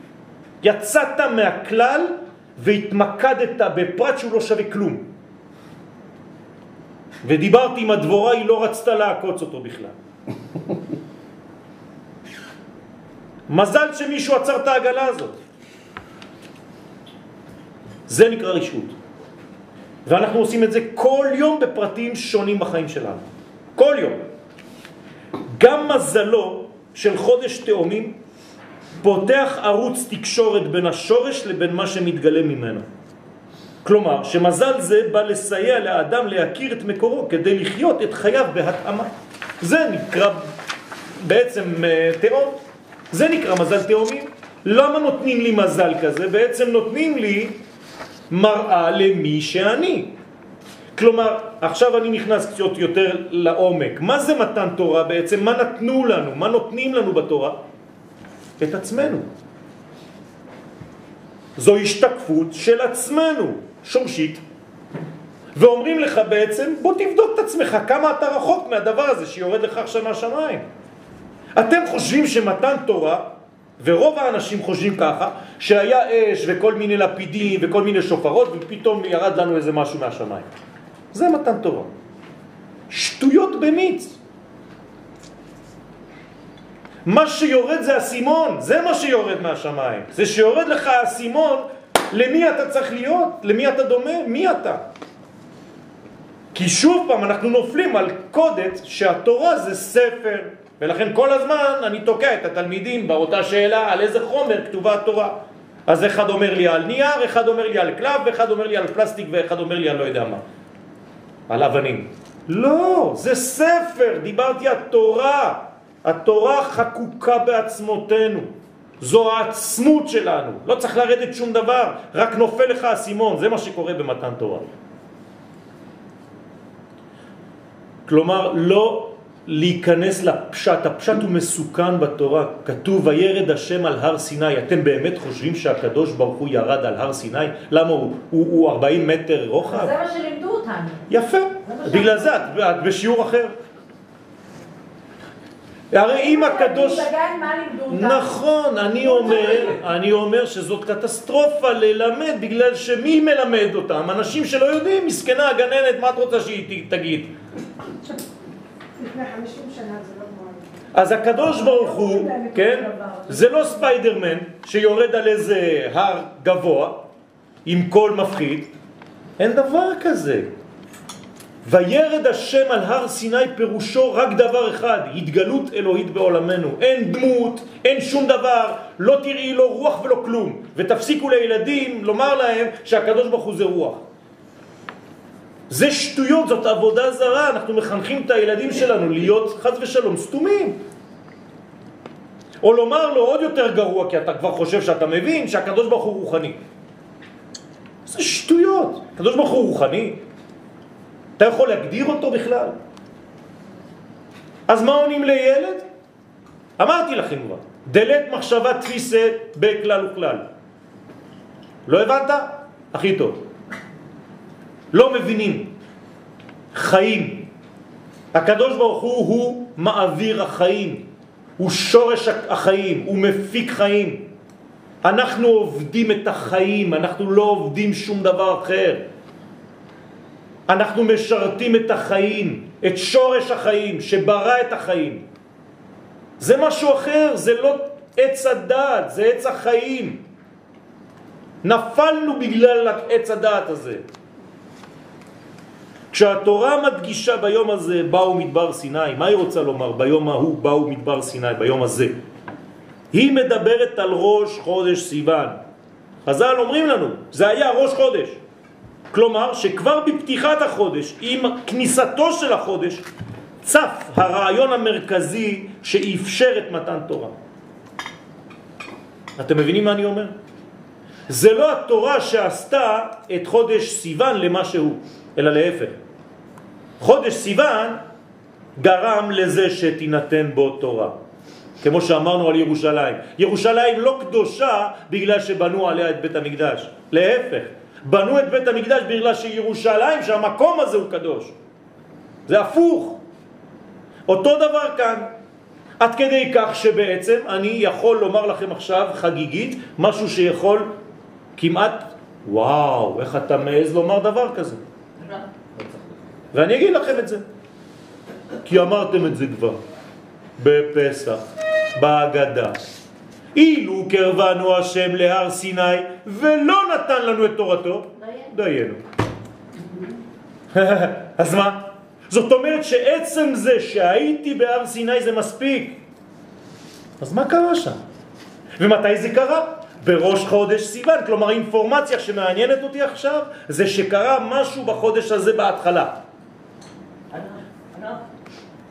יצאת מהכלל והתמקדת בפרט שהוא לא שווה כלום. ודיברתי עם הדבורה, היא לא רצתה לעקוץ אותו בכלל. מזל שמישהו עצר את העגלה הזאת. זה נקרא רשעות. ואנחנו עושים את זה כל יום בפרטים שונים בחיים שלנו. כל יום. גם מזלו של חודש תאומים פותח ערוץ תקשורת בין השורש לבין מה שמתגלה ממנו. כלומר, שמזל זה בא לסייע לאדם להכיר את מקורו כדי לחיות את חייו בהתאמה. זה נקרא בעצם אה, תאום. זה נקרא מזל תאומים. למה נותנים לי מזל כזה? בעצם נותנים לי מראה למי שאני. כלומר, עכשיו אני נכנס קצת יותר לעומק. מה זה מתן תורה בעצם? מה נתנו לנו? מה נותנים לנו בתורה? את עצמנו. זו השתקפות של עצמנו, שורשית. ואומרים לך בעצם, בוא תבדוק את עצמך, כמה אתה רחוק מהדבר הזה שיורד לך עכשיו מהשמיים. אתם חושבים שמתן תורה, ורוב האנשים חושבים ככה, שהיה אש וכל מיני לפידים וכל מיני שופרות ופתאום ירד לנו איזה משהו מהשמיים. זה מתן תורה. שטויות במיץ. מה שיורד זה הסימון, זה מה שיורד מהשמיים. זה שיורד לך הסימון, למי אתה צריך להיות? למי אתה דומה? מי אתה? כי שוב פעם אנחנו נופלים על קודץ שהתורה זה ספר, ולכן כל הזמן אני תוקע את התלמידים באותה שאלה על איזה חומר כתובה התורה. אז אחד אומר לי על נייר, אחד אומר לי על קלף, ואחד אומר לי על פלסטיק, ואחד אומר לי על לא יודע מה. על אבנים. לא, זה ספר, דיברתי על תורה. התורה חקוקה בעצמותינו. זו העצמות שלנו. לא צריך לרדת שום דבר, רק נופל לך הסימון. זה מה שקורה במתן תורה. כלומר, לא להיכנס לפשט, הפשט הוא מסוכן בתורה, כתוב וירד השם על הר סיני, אתם באמת חושבים שהקדוש ברוך הוא ירד על הר סיני? למה הוא, הוא, הוא 40 מטר רוחב? זה מה שלימדו אותנו. יפה, בגלל זה את, את בשיעור אחר. הרי אם הקדוש... נכון, אני אומר, אני אומר שזאת קטסטרופה ללמד בגלל שמי מלמד אותם? אנשים שלא יודעים, מסכנה הגננת, מה את רוצה שהיא תגיד? אז הקדוש ברוך הוא, כן, זה לא ספיידרמן שיורד על איזה הר גבוה עם קול מפחיד, אין דבר כזה. וירד השם על הר סיני פירושו רק דבר אחד, התגלות אלוהית בעולמנו. אין דמות, אין שום דבר, לא תראי לא רוח ולא כלום. ותפסיקו לילדים לומר להם שהקדוש ברוך הוא זה רוח. זה שטויות, זאת עבודה זרה, אנחנו מחנכים את הילדים שלנו להיות חס ושלום סתומים. או לומר לו עוד יותר גרוע, כי אתה כבר חושב שאתה מבין שהקדוש ברוך הוא רוחני. זה שטויות. הקדוש ברוך הוא רוחני? אתה יכול להגדיר אותו בכלל? אז מה עונים לילד? אמרתי לכם כבר, דלת מחשבה תפיסה בכלל וכלל. לא הבנת? הכי טוב. לא מבינים. חיים. הקדוש ברוך הוא הוא מעביר החיים, הוא שורש החיים, הוא מפיק חיים. אנחנו עובדים את החיים, אנחנו לא עובדים שום דבר אחר. אנחנו משרתים את החיים, את שורש החיים, שברא את החיים. זה משהו אחר, זה לא עץ הדעת, זה עץ החיים. נפלנו בגלל עץ הדעת הזה. כשהתורה מדגישה ביום הזה באו מדבר סיני, מה היא רוצה לומר ביום ההוא באו מדבר סיני, ביום הזה? היא מדברת על ראש חודש סיוון. חז"ל אומרים לנו, זה היה ראש חודש. כלומר שכבר בפתיחת החודש, עם כניסתו של החודש, צף הרעיון המרכזי שאפשר את מתן תורה. אתם מבינים מה אני אומר? זה לא התורה שעשתה את חודש סיוון למה שהוא, אלא להפך. חודש סיוון גרם לזה שתינתן בו תורה. כמו שאמרנו על ירושלים. ירושלים לא קדושה בגלל שבנו עליה את בית המקדש. להפך, בנו את בית המקדש בגלל שירושלים, שהמקום הזה הוא קדוש. זה הפוך. אותו דבר כאן. עד כדי כך שבעצם אני יכול לומר לכם עכשיו חגיגית משהו שיכול כמעט, וואו, איך אתה מעז לומר דבר כזה? ואני אגיד לכם את זה. כי אמרתם את זה כבר בפסח, בהגדה. אילו קרבנו השם להר סיני ולא נתן לנו את תורתו, דיינו. אז מה? זאת אומרת שעצם זה שהייתי בהר סיני זה מספיק. אז מה קרה שם? ומתי זה קרה? בראש חודש סיוון, כלומר האינפורמציה שמעניינת אותי עכשיו זה שקרה משהו בחודש הזה בהתחלה.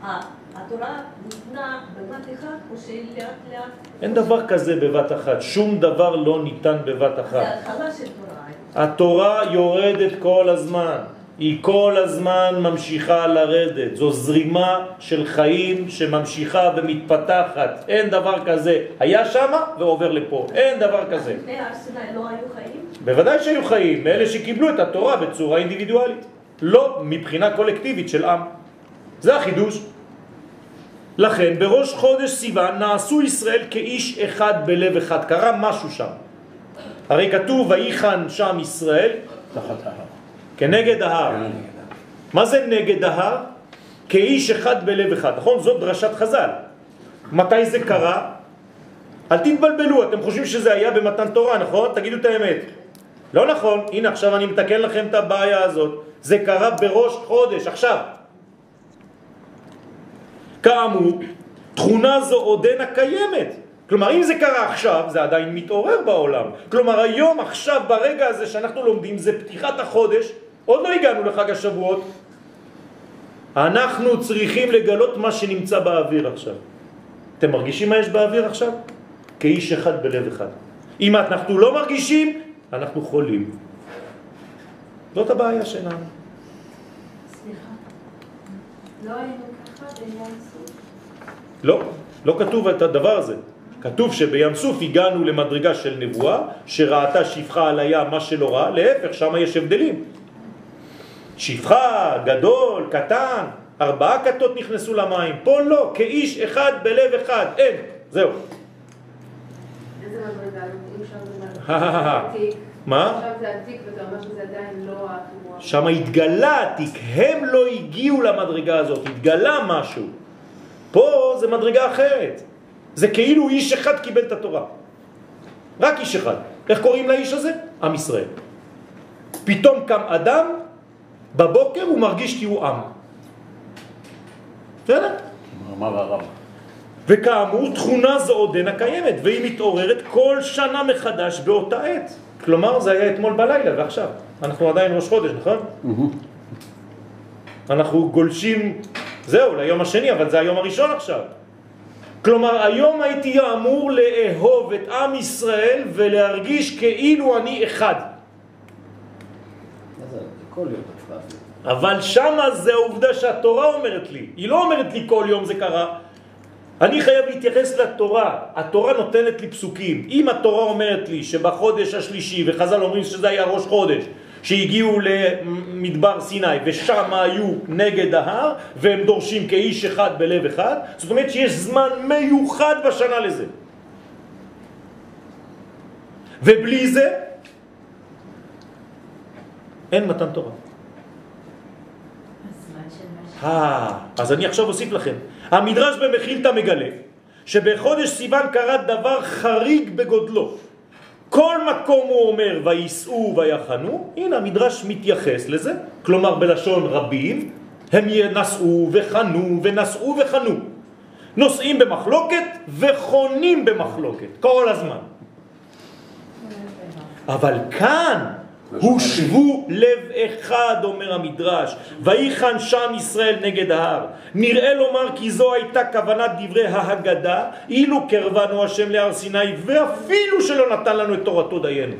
התורה ניתנה בבת אחת או שהיא לאט? אין דבר כזה בבת אחת, שום דבר לא ניתן בבת זה אחת. התחלה של תורה. התורה יורדת כל הזמן, היא כל הזמן ממשיכה לרדת, זו זרימה של חיים שממשיכה ומתפתחת, אין דבר כזה, היה שמה ועובר לפה, אין דבר כזה. לפני הר סיני לא היו חיים? בוודאי שהיו חיים, מאלה שקיבלו את התורה בצורה אינדיבידואלית, לא מבחינה קולקטיבית של עם. זה החידוש. לכן בראש חודש סיוון נעשו ישראל כאיש אחד בלב אחד, קרה משהו שם. הרי כתוב ויחן שם ישראל תחת ההר. כנגד ההר. מה זה נגד ההר? כאיש אחד בלב אחד, נכון? זאת דרשת חז"ל. מתי זה קרה? אל תתבלבלו, אתם חושבים שזה היה במתן תורה, נכון? תגידו את האמת. לא נכון, הנה עכשיו אני מתקן לכם את הבעיה הזאת. זה קרה בראש חודש, עכשיו. כאמור, תכונה זו עודנה קיימת. כלומר, אם זה קרה עכשיו, זה עדיין מתעורר בעולם. כלומר, היום, עכשיו, ברגע הזה שאנחנו לומדים, זה פתיחת החודש, עוד לא הגענו לחג השבועות. אנחנו צריכים לגלות מה שנמצא באוויר עכשיו. אתם מרגישים מה יש באוויר עכשיו? כאיש אחד בלב אחד. אם אנחנו לא מרגישים, אנחנו חולים. זאת הבעיה שלנו. סליחה, לא היינו ככה סוף? לא, לא כתוב את הדבר הזה. כתוב שבים סוף הגענו למדרגה של נבואה, שראתה שפחה על הים מה שלא ראה, להפך, שם יש הבדלים. שפחה, גדול, קטן, ארבעה כתות נכנסו למים, פה לא, כאיש אחד בלב אחד, אין, זהו. איזה מדרגה, אם שם זה מה? עתיק. מה? עתיק ואתה אומר שזה עדיין לא. שם התגלה התיק, הם לא הגיעו למדרגה הזאת, התגלה משהו. פה זה מדרגה אחרת. זה כאילו איש אחד קיבל את התורה. רק איש אחד. איך קוראים לאיש הזה? עם ישראל. פתאום קם אדם, בבוקר הוא מרגיש כי הוא עם. בסדר? אמר הרב. וכאמור, תכונה זו עודנה קיימת, והיא מתעוררת כל שנה מחדש באותה עת. כלומר, זה היה אתמול בלילה ועכשיו. אנחנו עדיין ראש חודש, נכון? אנחנו גולשים, זהו, ליום השני, אבל זה היום הראשון עכשיו. כלומר, היום הייתי אמור לאהוב את עם ישראל ולהרגיש כאילו אני אחד. אבל שמה זה העובדה שהתורה אומרת לי. היא לא אומרת לי כל יום זה קרה. אני חייב להתייחס לתורה. התורה נותנת לי פסוקים. אם התורה אומרת לי שבחודש השלישי, וחז"ל אומרים שזה היה ראש חודש, שהגיעו למדבר סיני ושם היו נגד ההר והם דורשים כאיש אחד בלב אחד, זאת אומרת שיש זמן מיוחד בשנה לזה. ובלי זה אין מתן תורה. ש... אה, אז אני עכשיו אוסיף לכם. המדרש במחילתא מגלה שבחודש סיוון קרה דבר חריג בגודלו. כל מקום הוא אומר ויסעו ויחנו, הנה המדרש מתייחס לזה, כלומר בלשון רבים, הם ינסעו וחנו ונסעו וחנו. נוסעים במחלוקת וחונים במחלוקת, כל הזמן. אבל כאן הושבו לב אחד, אומר המדרש, ויחן שם ישראל נגד ההר. נראה לומר כי זו הייתה כוונת דברי ההגדה, אילו קרבנו השם להר סיני, ואפילו שלא נתן לנו את תורתו דיינו.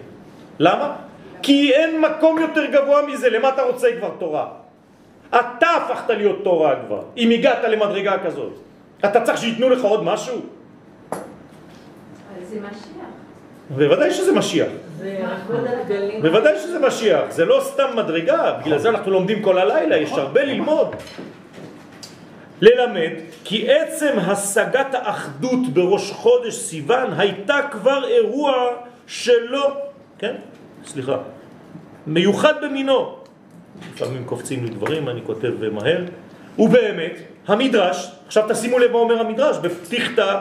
למה? כי אין מקום יותר גבוה מזה, למה אתה רוצה כבר תורה? אתה הפכת להיות תורה כבר, אם הגעת למדרגה כזאת. אתה צריך שיתנו לך עוד משהו? זה משיח. בוודאי שזה משיח. בוודאי שזה משיח, זה לא סתם מדרגה, בגלל זה אנחנו לומדים כל הלילה, יש הרבה ללמוד. ללמד כי עצם השגת האחדות בראש חודש סיוון הייתה כבר אירוע שלא, כן? סליחה, מיוחד במינו. לפעמים קופצים לי דברים, אני כותב מהר. ובאמת, המדרש, עכשיו תשימו לב מה אומר המדרש, בפתיחתא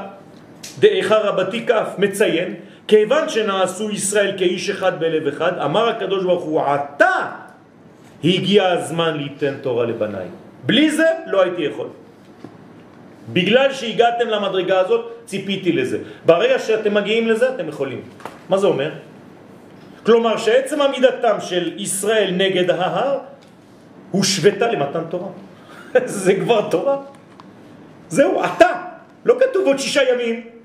דאיכה רבתי כף מציין, כיוון שנעשו ישראל כאיש אחד בלב אחד, אמר הקדוש ברוך הוא, עתה הגיע הזמן ליתן תורה לבניי. בלי זה לא הייתי יכול. בגלל שהגעתם למדרגה הזאת, ציפיתי לזה. ברגע שאתם מגיעים לזה, אתם יכולים. מה זה אומר? כלומר שעצם עמידתם של ישראל נגד ההר, הושוותה למתן תורה. זה כבר תורה. זהו, אתה. לא כתוב עוד שישה ימים.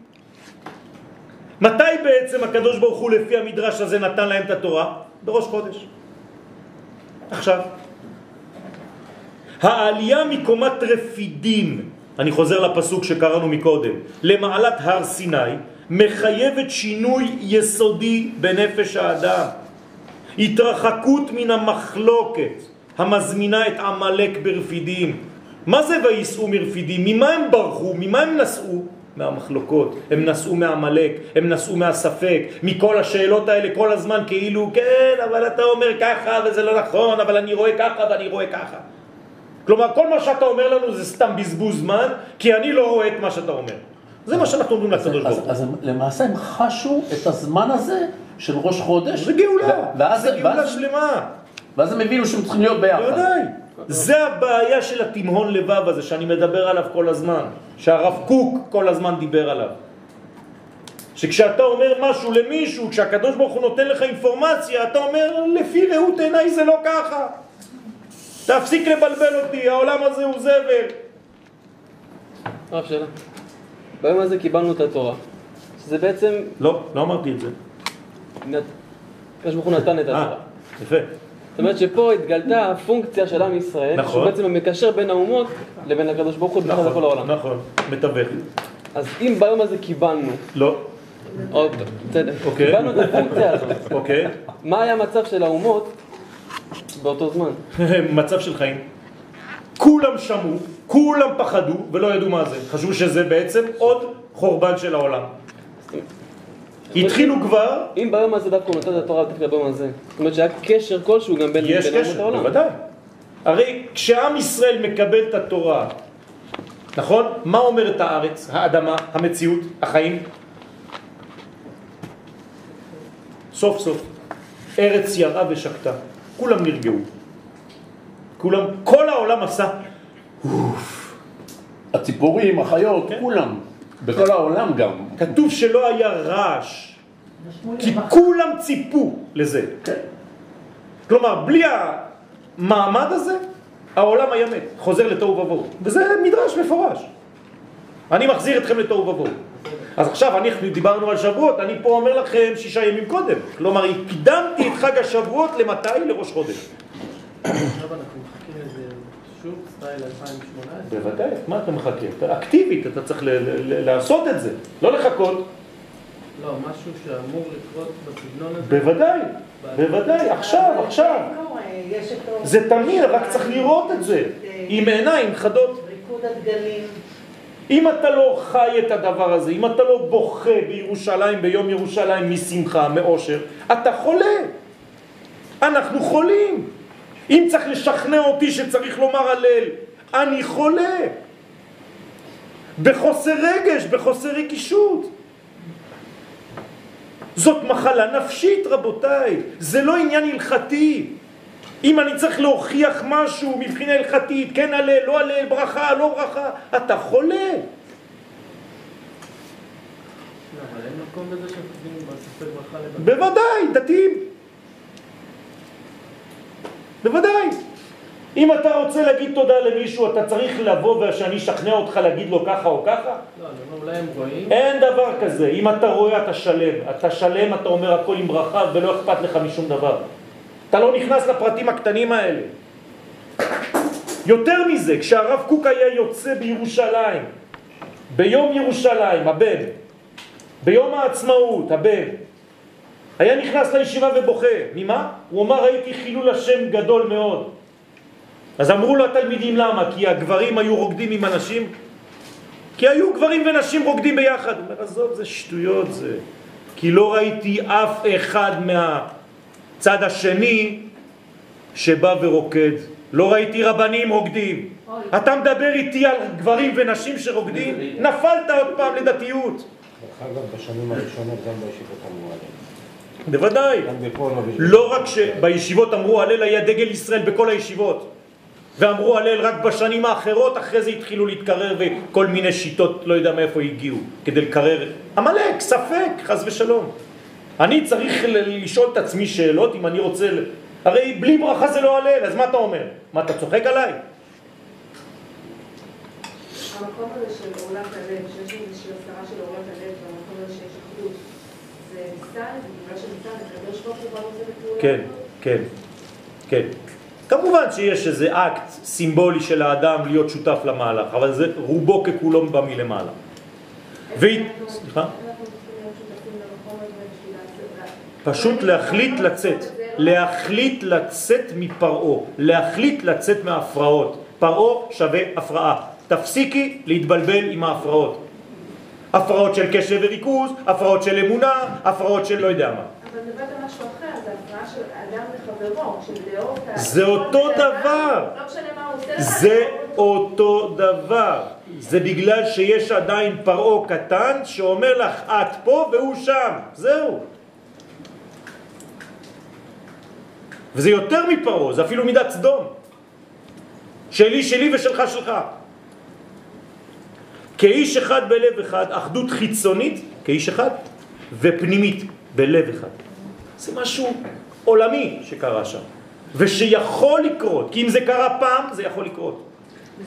מתי בעצם הקדוש ברוך הוא לפי המדרש הזה נתן להם את התורה? בראש חודש. עכשיו. העלייה מקומת רפידים, אני חוזר לפסוק שקראנו מקודם, למעלת הר סיני, מחייבת שינוי יסודי בנפש האדם. התרחקות מן המחלוקת המזמינה את עמלק ברפידים. מה זה ויסעו מרפידים? ממה הם ברחו? ממה הם נסעו? מהמחלוקות, הם נסעו מהמלק, הם נסעו מהספק, מכל השאלות האלה כל הזמן כאילו כן אבל אתה אומר ככה וזה לא נכון אבל אני רואה ככה ואני רואה ככה. כלומר כל מה שאתה אומר לנו זה סתם בזבוז זמן כי אני לא רואה את מה שאתה אומר. זה מה שאנחנו אומרים לקדוש ברוך אז, הוא. אז למעשה הם חשו את הזמן הזה של ראש חודש. זה גאולה, זה גאולה שלמה ואז הם הבינו שהם צריכים להיות ביחד. בוודאי. זה הבעיה של התימהון לבב הזה שאני מדבר עליו כל הזמן, שהרב קוק כל הזמן דיבר עליו. שכשאתה אומר משהו למישהו, כשהקדוש ברוך הוא נותן לך אינפורמציה, אתה אומר, לפי ראות עיניי זה לא ככה. תפסיק לבלבל אותי, העולם הזה הוא זבל. הרב שאלה. ביום הזה קיבלנו את התורה. שזה בעצם, לא, לא אמרתי את זה. הקדוש ברוך הוא נתן את אה, התורה. יפה. אומרת שפה התגלתה הפונקציה של עם ישראל, נכון. שהוא בעצם המקשר בין האומות לבין הקדוש ברוך הוא בכלל לכל העולם. נכון, מתווך. אז אם ביום הזה קיבלנו, לא, או, בסדר, אוקיי. קיבלנו את הפונקציה הזאת, אוקיי. מה היה המצב של האומות באותו זמן? מצב של חיים. כולם שמעו, כולם פחדו ולא ידעו מה זה. חשבו שזה בעצם עוד חורבן של העולם. התחילו כבר, אם ביום הזה דווקא הוא נתן את התורה דווקא ביום הזה, זאת אומרת שהיה קשר כלשהו גם בין יש קשר. בוודאי. הרי כשעם ישראל מקבל את התורה, נכון? מה אומרת הארץ, האדמה, המציאות, החיים? סוף סוף, ארץ ירה ושקטה, כולם נרגעו. כולם, כל העולם עשה, הציפורים, החיות, כן. כולם. בכל העולם גם. כתוב שלא היה רעש, כי כולם ציפו לזה. כלומר, בלי המעמד הזה, העולם היה מת, חוזר לתוהו ובוהו. וזה מדרש מפורש. אני מחזיר אתכם לתוהו ובוהו. אז עכשיו אנחנו דיברנו על שבועות, אני פה אומר לכם שישה ימים קודם. כלומר, הקדמתי את חג השבועות למתי? לראש חודש. עכשיו אנחנו מחכים לזה שוב, ישראל 2018. בוודאי, מה אתה מחכה? אתה אקטיבית, אתה צריך לעשות את זה, לא לחכות. לא, משהו שאמור לקרות בסגנון הזה. בוודאי, בוודאי, עכשיו, עכשיו. יש את ה- זה תמיד, רק צריך לראות את זה, עם עיניים חדות. ריקוד הדגלים. אם אתה לא חי את הדבר הזה, אם אתה לא בוכה בירושלים, ביום ירושלים, משמחה, מאושר, אתה חולה. אנחנו חולים. אם צריך לשכנע אותי שצריך לומר הלל, אני חולה. בחוסר רגש, בחוסר רגישות. זאת מחלה נפשית, רבותיי. זה לא עניין הלכתי. אם אני צריך להוכיח משהו מבחינה הלכתית, כן הלל, לא הלל, ברכה, לא ברכה, אתה חולה. לא, אבל אין מקום בזה שכותבים בספר ברכה לבד. בוודאי, דתיים. אם אתה רוצה להגיד תודה למישהו, אתה צריך לבוא ושאני אשכנע אותך להגיד לו ככה או ככה? לא, אני אומר, אולי הם רואים. אין דבר כזה. אם אתה רואה, אתה שלם. אתה שלם, אתה אומר הכל עם ברכה ולא אכפת לך משום דבר. אתה לא נכנס לפרטים הקטנים האלה. יותר מזה, כשהרב קוק היה יוצא בירושלים, ביום ירושלים, הבן, ביום העצמאות, הבן, היה נכנס לישיבה ובוכה. ממה? הוא אמר, ראיתי חילול השם גדול מאוד. אז אמרו לו התלמידים למה? כי הגברים היו רוקדים עם הנשים? כי היו גברים ונשים רוקדים ביחד. הוא אומר, עזוב, זה שטויות זה. כי לא ראיתי אף אחד מהצד השני שבא ורוקד. לא ראיתי רבנים רוקדים. אתה מדבר איתי על גברים ונשים שרוקדים? נפלת עוד פעם לדתיות. דרך אגב, בשנים הראשונות גם בישיבות אמרו עליהם. בוודאי. לא רק שבישיבות אמרו הלל היה דגל ישראל בכל הישיבות ואמרו הלל רק בשנים האחרות אחרי זה התחילו להתקרר וכל מיני שיטות לא יודע מאיפה הגיעו כדי לקרר עמלק, ספק, חס ושלום אני צריך לשאול את עצמי שאלות אם אני רוצה ל- הרי בלי ברכה זה לא הלל אז מה אתה אומר? מה אתה צוחק עליי? המקום הזה של עולת הלב, שיש איזושהי הסתרה של עולת הלב, כן? כן, כן. כמובן שיש איזה אקט סימבולי של האדם להיות שותף למהלך, אבל זה רובו ככולו בא מלמעלה. והיא, סליחה? פשוט להחליט לצאת, להחליט לצאת מפרעו, להחליט לצאת מההפרעות. פרעו שווה הפרעה. תפסיקי להתבלבל עם ההפרעות. הפרעות של קשב וריכוז, הפרעות של אמונה, הפרעות של לא יודע מה. אבל מדברת על משהו אחר, זה הפרעה של אדם לחברו, של ה... זה אותו דבר. לא משנה מה הוא עושה לך, זה אותו. דבר. זה בגלל שיש עדיין פרעו קטן שאומר לך את פה והוא שם. זהו. וזה יותר מפרעו, זה אפילו מידת סדום. שלי שלי ושלך שלך. כאיש אחד בלב אחד, אחדות חיצונית כאיש אחד ופנימית בלב אחד. זה משהו עולמי שקרה שם ושיכול לקרות, כי אם זה קרה פעם זה יכול לקרות.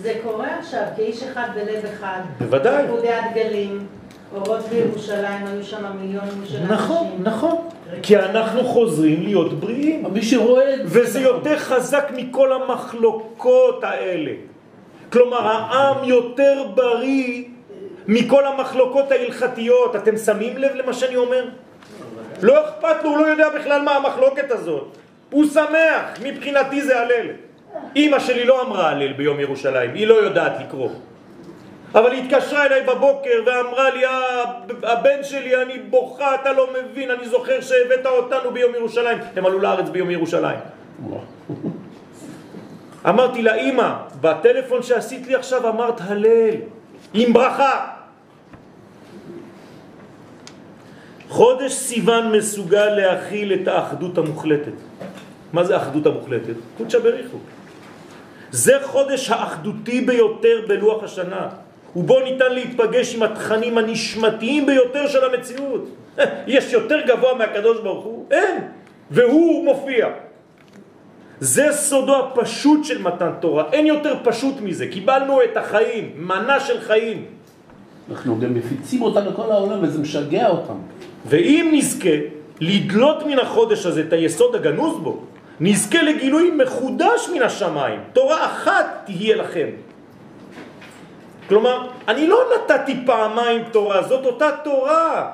זה קורה עכשיו, כאיש אחד בלב אחד. בוודאי. פקודי הדגלים, אורות בירושלים, היו שם מיליונים של אנשים. נכון, נכון. כי אנחנו חוזרים להיות בריאים. מי שרואה את זה... וזה יותר חזק מכל המחלוקות האלה. כלומר, העם יותר בריא מכל המחלוקות ההלכתיות. אתם שמים לב למה שאני אומר? לא אכפת לו, הוא לא יודע בכלל מה המחלוקת הזאת. הוא שמח, מבחינתי זה הלל. אמא שלי לא אמרה הלל ביום ירושלים, היא לא יודעת לקרוא. אבל היא התקשרה אליי בבוקר ואמרה לי, "אה, הבן שלי, אני בוכה, אתה לא מבין, אני זוכר שהבאת אותנו ביום ירושלים. הם עלו לארץ ביום ירושלים. אמרתי לה, אמא, בטלפון שעשית לי עכשיו אמרת הלל, עם ברכה. חודש סיוון מסוגל להכיל את האחדות המוחלטת. מה זה האחדות המוחלטת? קודשא בריחו. זה חודש האחדותי ביותר בלוח השנה, ובו ניתן להתפגש עם התכנים הנשמתיים ביותר של המציאות. יש יותר גבוה מהקדוש ברוך הוא? אין. והוא מופיע. זה סודו הפשוט של מתן תורה, אין יותר פשוט מזה. קיבלנו את החיים, מנה של חיים. אנחנו גם מפיצים אותה לכל העולם וזה משגע אותם. ואם נזכה לדלות מן החודש הזה את היסוד הגנוז בו, נזכה לגילוי מחודש מן השמיים. תורה אחת תהיה לכם. כלומר, אני לא נתתי פעמיים תורה, זאת אותה תורה.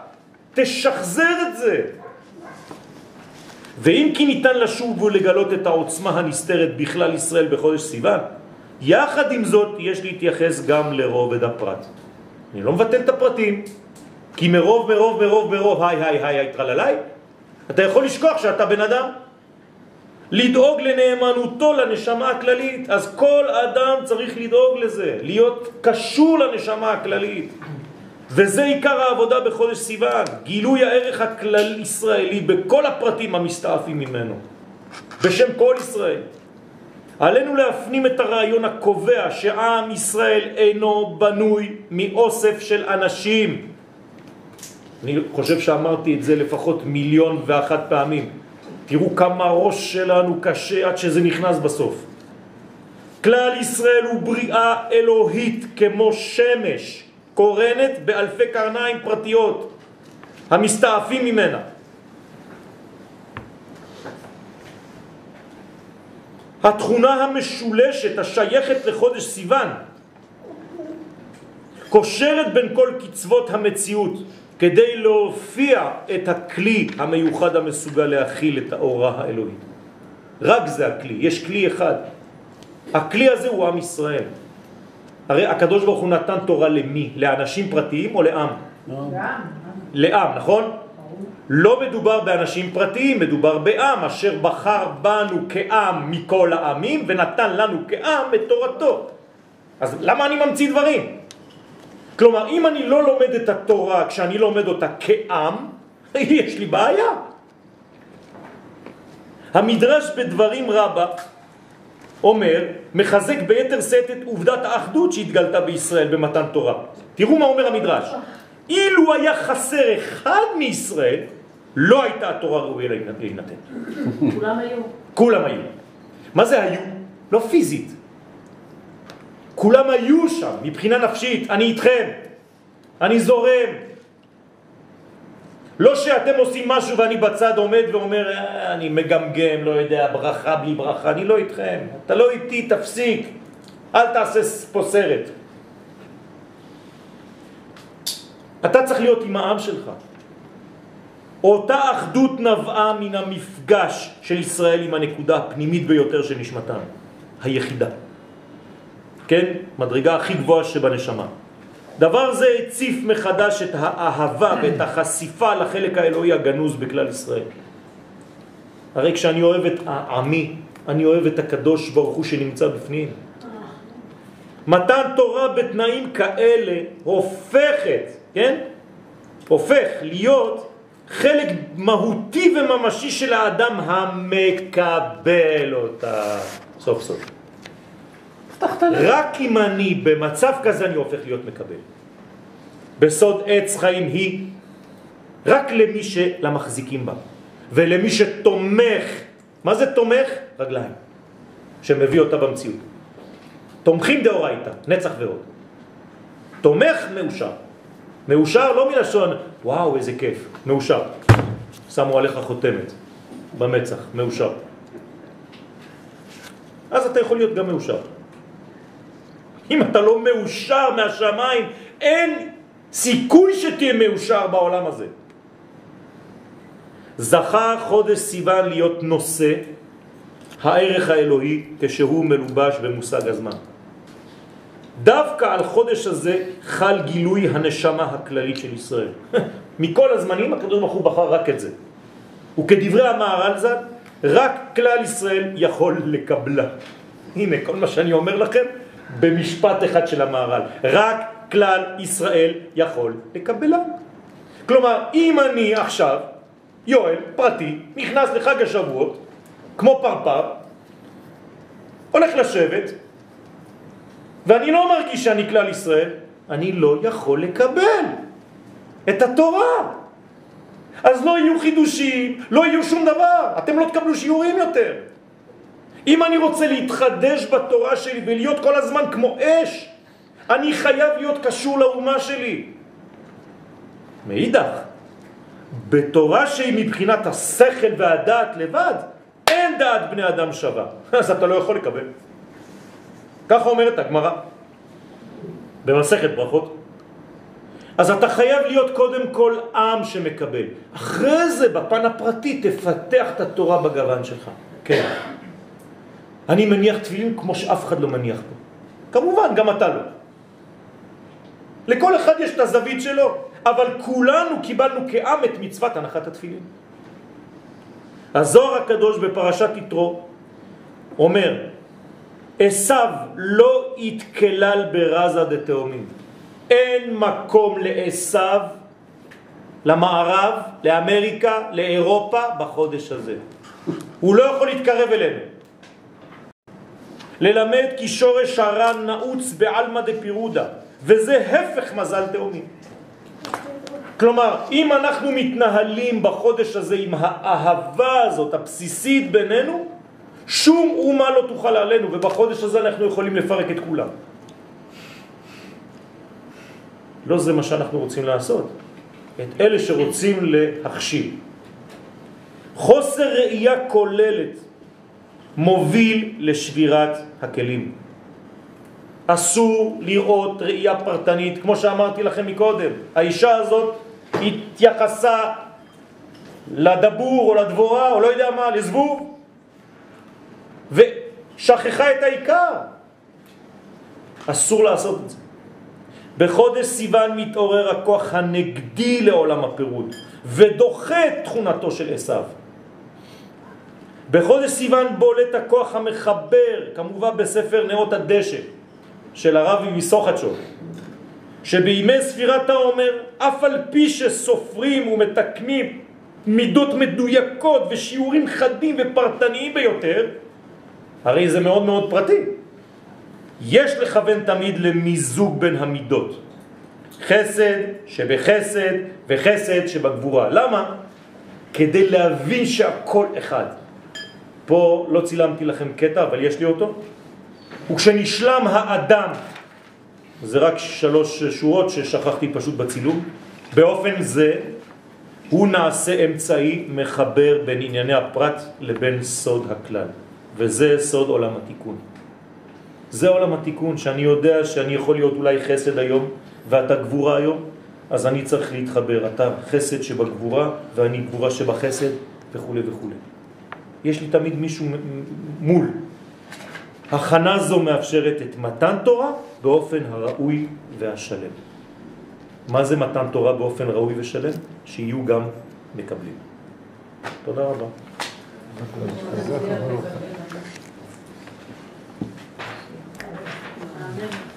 תשחזר את זה. ואם כי ניתן לשוב ולגלות את העוצמה הנסתרת בכלל ישראל בחודש סיוון, יחד עם זאת יש להתייחס גם לרובד הפרט. אני לא מבטל את הפרטים, כי מרוב, מרוב, מרוב, מרוב, היי, היי, היי, היי, טרללי, אתה יכול לשכוח שאתה בן אדם. לדאוג לנאמנותו לנשמה הכללית, אז כל אדם צריך לדאוג לזה, להיות קשור לנשמה הכללית. וזה עיקר העבודה בחודש סיוון, גילוי הערך הכלל ישראלי בכל הפרטים המסתעפים ממנו, בשם כל ישראל. עלינו להפנים את הרעיון הקובע שעם ישראל אינו בנוי מאוסף של אנשים. אני חושב שאמרתי את זה לפחות מיליון ואחת פעמים. תראו כמה הראש שלנו קשה עד שזה נכנס בסוף. כלל ישראל הוא בריאה אלוהית כמו שמש, קורנת באלפי קרניים פרטיות, המסתעפים ממנה. התכונה המשולשת השייכת לחודש סיוון קושרת בין כל קצוות המציאות כדי להופיע את הכלי המיוחד המסוגל להכיל את האורה האלוהית. רק זה הכלי, יש כלי אחד. הכלי הזה הוא עם ישראל. הרי הקדוש ברוך הוא נתן תורה למי? לאנשים פרטיים או לעם? לעם, נכון? לא מדובר באנשים פרטיים, מדובר בעם אשר בחר בנו כעם מכל העמים ונתן לנו כעם את תורתו. אז למה אני ממציא דברים? כלומר, אם אני לא לומד את התורה כשאני לומד אותה כעם, יש לי בעיה. המדרש בדברים רבה אומר, מחזק ביתר שאת את עובדת האחדות שהתגלתה בישראל במתן תורה. תראו מה אומר המדרש. אילו היה חסר אחד מישראל, לא הייתה התורה ראויה להינתן. כולם היו. כולם היו. מה זה היו? לא פיזית. כולם היו שם, מבחינה נפשית, אני איתכם, אני זורם. לא שאתם עושים משהו ואני בצד עומד ואומר, אה, אני מגמגם, לא יודע, ברכה בלי ברכה, אני לא איתכם. אתה לא איתי, תפסיק. אל תעשה פה סרט. אתה צריך להיות עם העם שלך. אותה אחדות נבעה מן המפגש של ישראל עם הנקודה הפנימית ביותר של נשמתם, היחידה. כן? מדרגה הכי גבוהה שבנשמה. דבר זה הציף מחדש את האהבה ואת החשיפה לחלק האלוהי הגנוז בכלל ישראל. הרי כשאני אוהב את עמי, אני אוהב את הקדוש ברוך הוא שנמצא בפנים. מתן תורה בתנאים כאלה הופכת, כן? הופך להיות חלק מהותי וממשי של האדם המקבל אותה סוף סוף. רק אם אני במצב כזה אני הופך להיות מקבל. בסוד עץ חיים היא רק למי שלמחזיקים בה ולמי שתומך. מה זה תומך? רגליים. שמביא אותה במציאות. תומכים דאורייתא, נצח ועוד. תומך מאושר. מאושר לא מלשון, וואו איזה כיף, מאושר. שמו עליך חותמת במצח, מאושר. אז אתה יכול להיות גם מאושר. אם אתה לא מאושר מהשמיים, אין סיכוי שתהיה מאושר בעולם הזה. זכה חודש סיוון להיות נושא הערך האלוהי כשהוא מלובש במושג הזמן. דווקא על חודש הזה חל גילוי הנשמה הכללית של ישראל. מכל הזמנים הקדוש ברוך הוא בחר רק את זה. וכדברי המהר"ל ז"ל, רק כלל ישראל יכול לקבלה. הנה, כל מה שאני אומר לכם במשפט אחד של המהר"ל. רק כלל ישראל יכול לקבלה. כלומר, אם אני עכשיו, יואל, פרטי, נכנס לחג השבועות, כמו פרפר, הולך לשבת, ואני לא מרגיש שאני כלל ישראל, אני לא יכול לקבל את התורה. אז לא יהיו חידושים, לא יהיו שום דבר, אתם לא תקבלו שיעורים יותר. אם אני רוצה להתחדש בתורה שלי ולהיות כל הזמן כמו אש, אני חייב להיות קשור לאומה שלי. מאידך, בתורה שהיא מבחינת השכל והדעת לבד, אין דעת בני אדם שווה. אז אתה לא יכול לקבל. ככה אומרת הגמרא במסכת ברכות. אז אתה חייב להיות קודם כל עם שמקבל. אחרי זה, בפן הפרטי, תפתח את התורה בגוון שלך. כן. אני מניח תפילין כמו שאף אחד לא מניח פה. כמובן, גם אתה לא. לכל אחד יש את הזווית שלו, אבל כולנו קיבלנו כעם את מצוות הנחת התפילין. הזוהר הקדוש בפרשת יתרו אומר, עשיו לא יתקלל ברזה דתאומים. אין מקום לעשיו, למערב, לאמריקה, לאירופה, בחודש הזה. הוא לא יכול להתקרב אלינו. ללמד כי שורש הרע נעוץ בעלמא דפירודה, וזה הפך מזל תאומים. כלומר, אם אנחנו מתנהלים בחודש הזה עם האהבה הזאת, הבסיסית בינינו, שום אומה לא תוכל עלינו, ובחודש הזה אנחנו יכולים לפרק את כולם. לא זה מה שאנחנו רוצים לעשות. את אלה שרוצים להכשיל. חוסר ראייה כוללת מוביל לשבירת הכלים. אסור לראות ראייה פרטנית, כמו שאמרתי לכם מקודם. האישה הזאת התייחסה לדבור או לדבורה או לא יודע מה, לזבוב, ושכחה את העיקר. אסור לעשות את זה. בחודש סיוון מתעורר הכוח הנגדי לעולם הפירוד ודוחה את תכונתו של עשיו. בחודש סיוון בולט הכוח המחבר, כמובן בספר נאות הדשא של הרבי מסוחצ'ו, שבימי ספירת העומר, אף על פי שסופרים ומתקנים מידות מדויקות ושיעורים חדים ופרטניים ביותר, הרי זה מאוד מאוד פרטי. יש לכוון תמיד למיזוג בין המידות. חסד שבחסד וחסד שבגבורה. למה? כדי להבין שהכל אחד. פה לא צילמתי לכם קטע, אבל יש לי אותו. וכשנשלם האדם, זה רק שלוש שורות ששכחתי פשוט בצילום, באופן זה הוא נעשה אמצעי מחבר בין ענייני הפרט לבין סוד הכלל. וזה סוד עולם התיקון. זה עולם התיקון, שאני יודע שאני יכול להיות אולי חסד היום ואתה גבורה היום, אז אני צריך להתחבר. אתה חסד שבגבורה ואני גבורה שבחסד וכו' וכו'. יש לי תמיד מישהו מול. הכנה זו מאפשרת את מתן תורה באופן הראוי והשלם. מה זה מתן תורה באופן ראוי ושלם? שיהיו גם מקבלים. תודה רבה. Amen.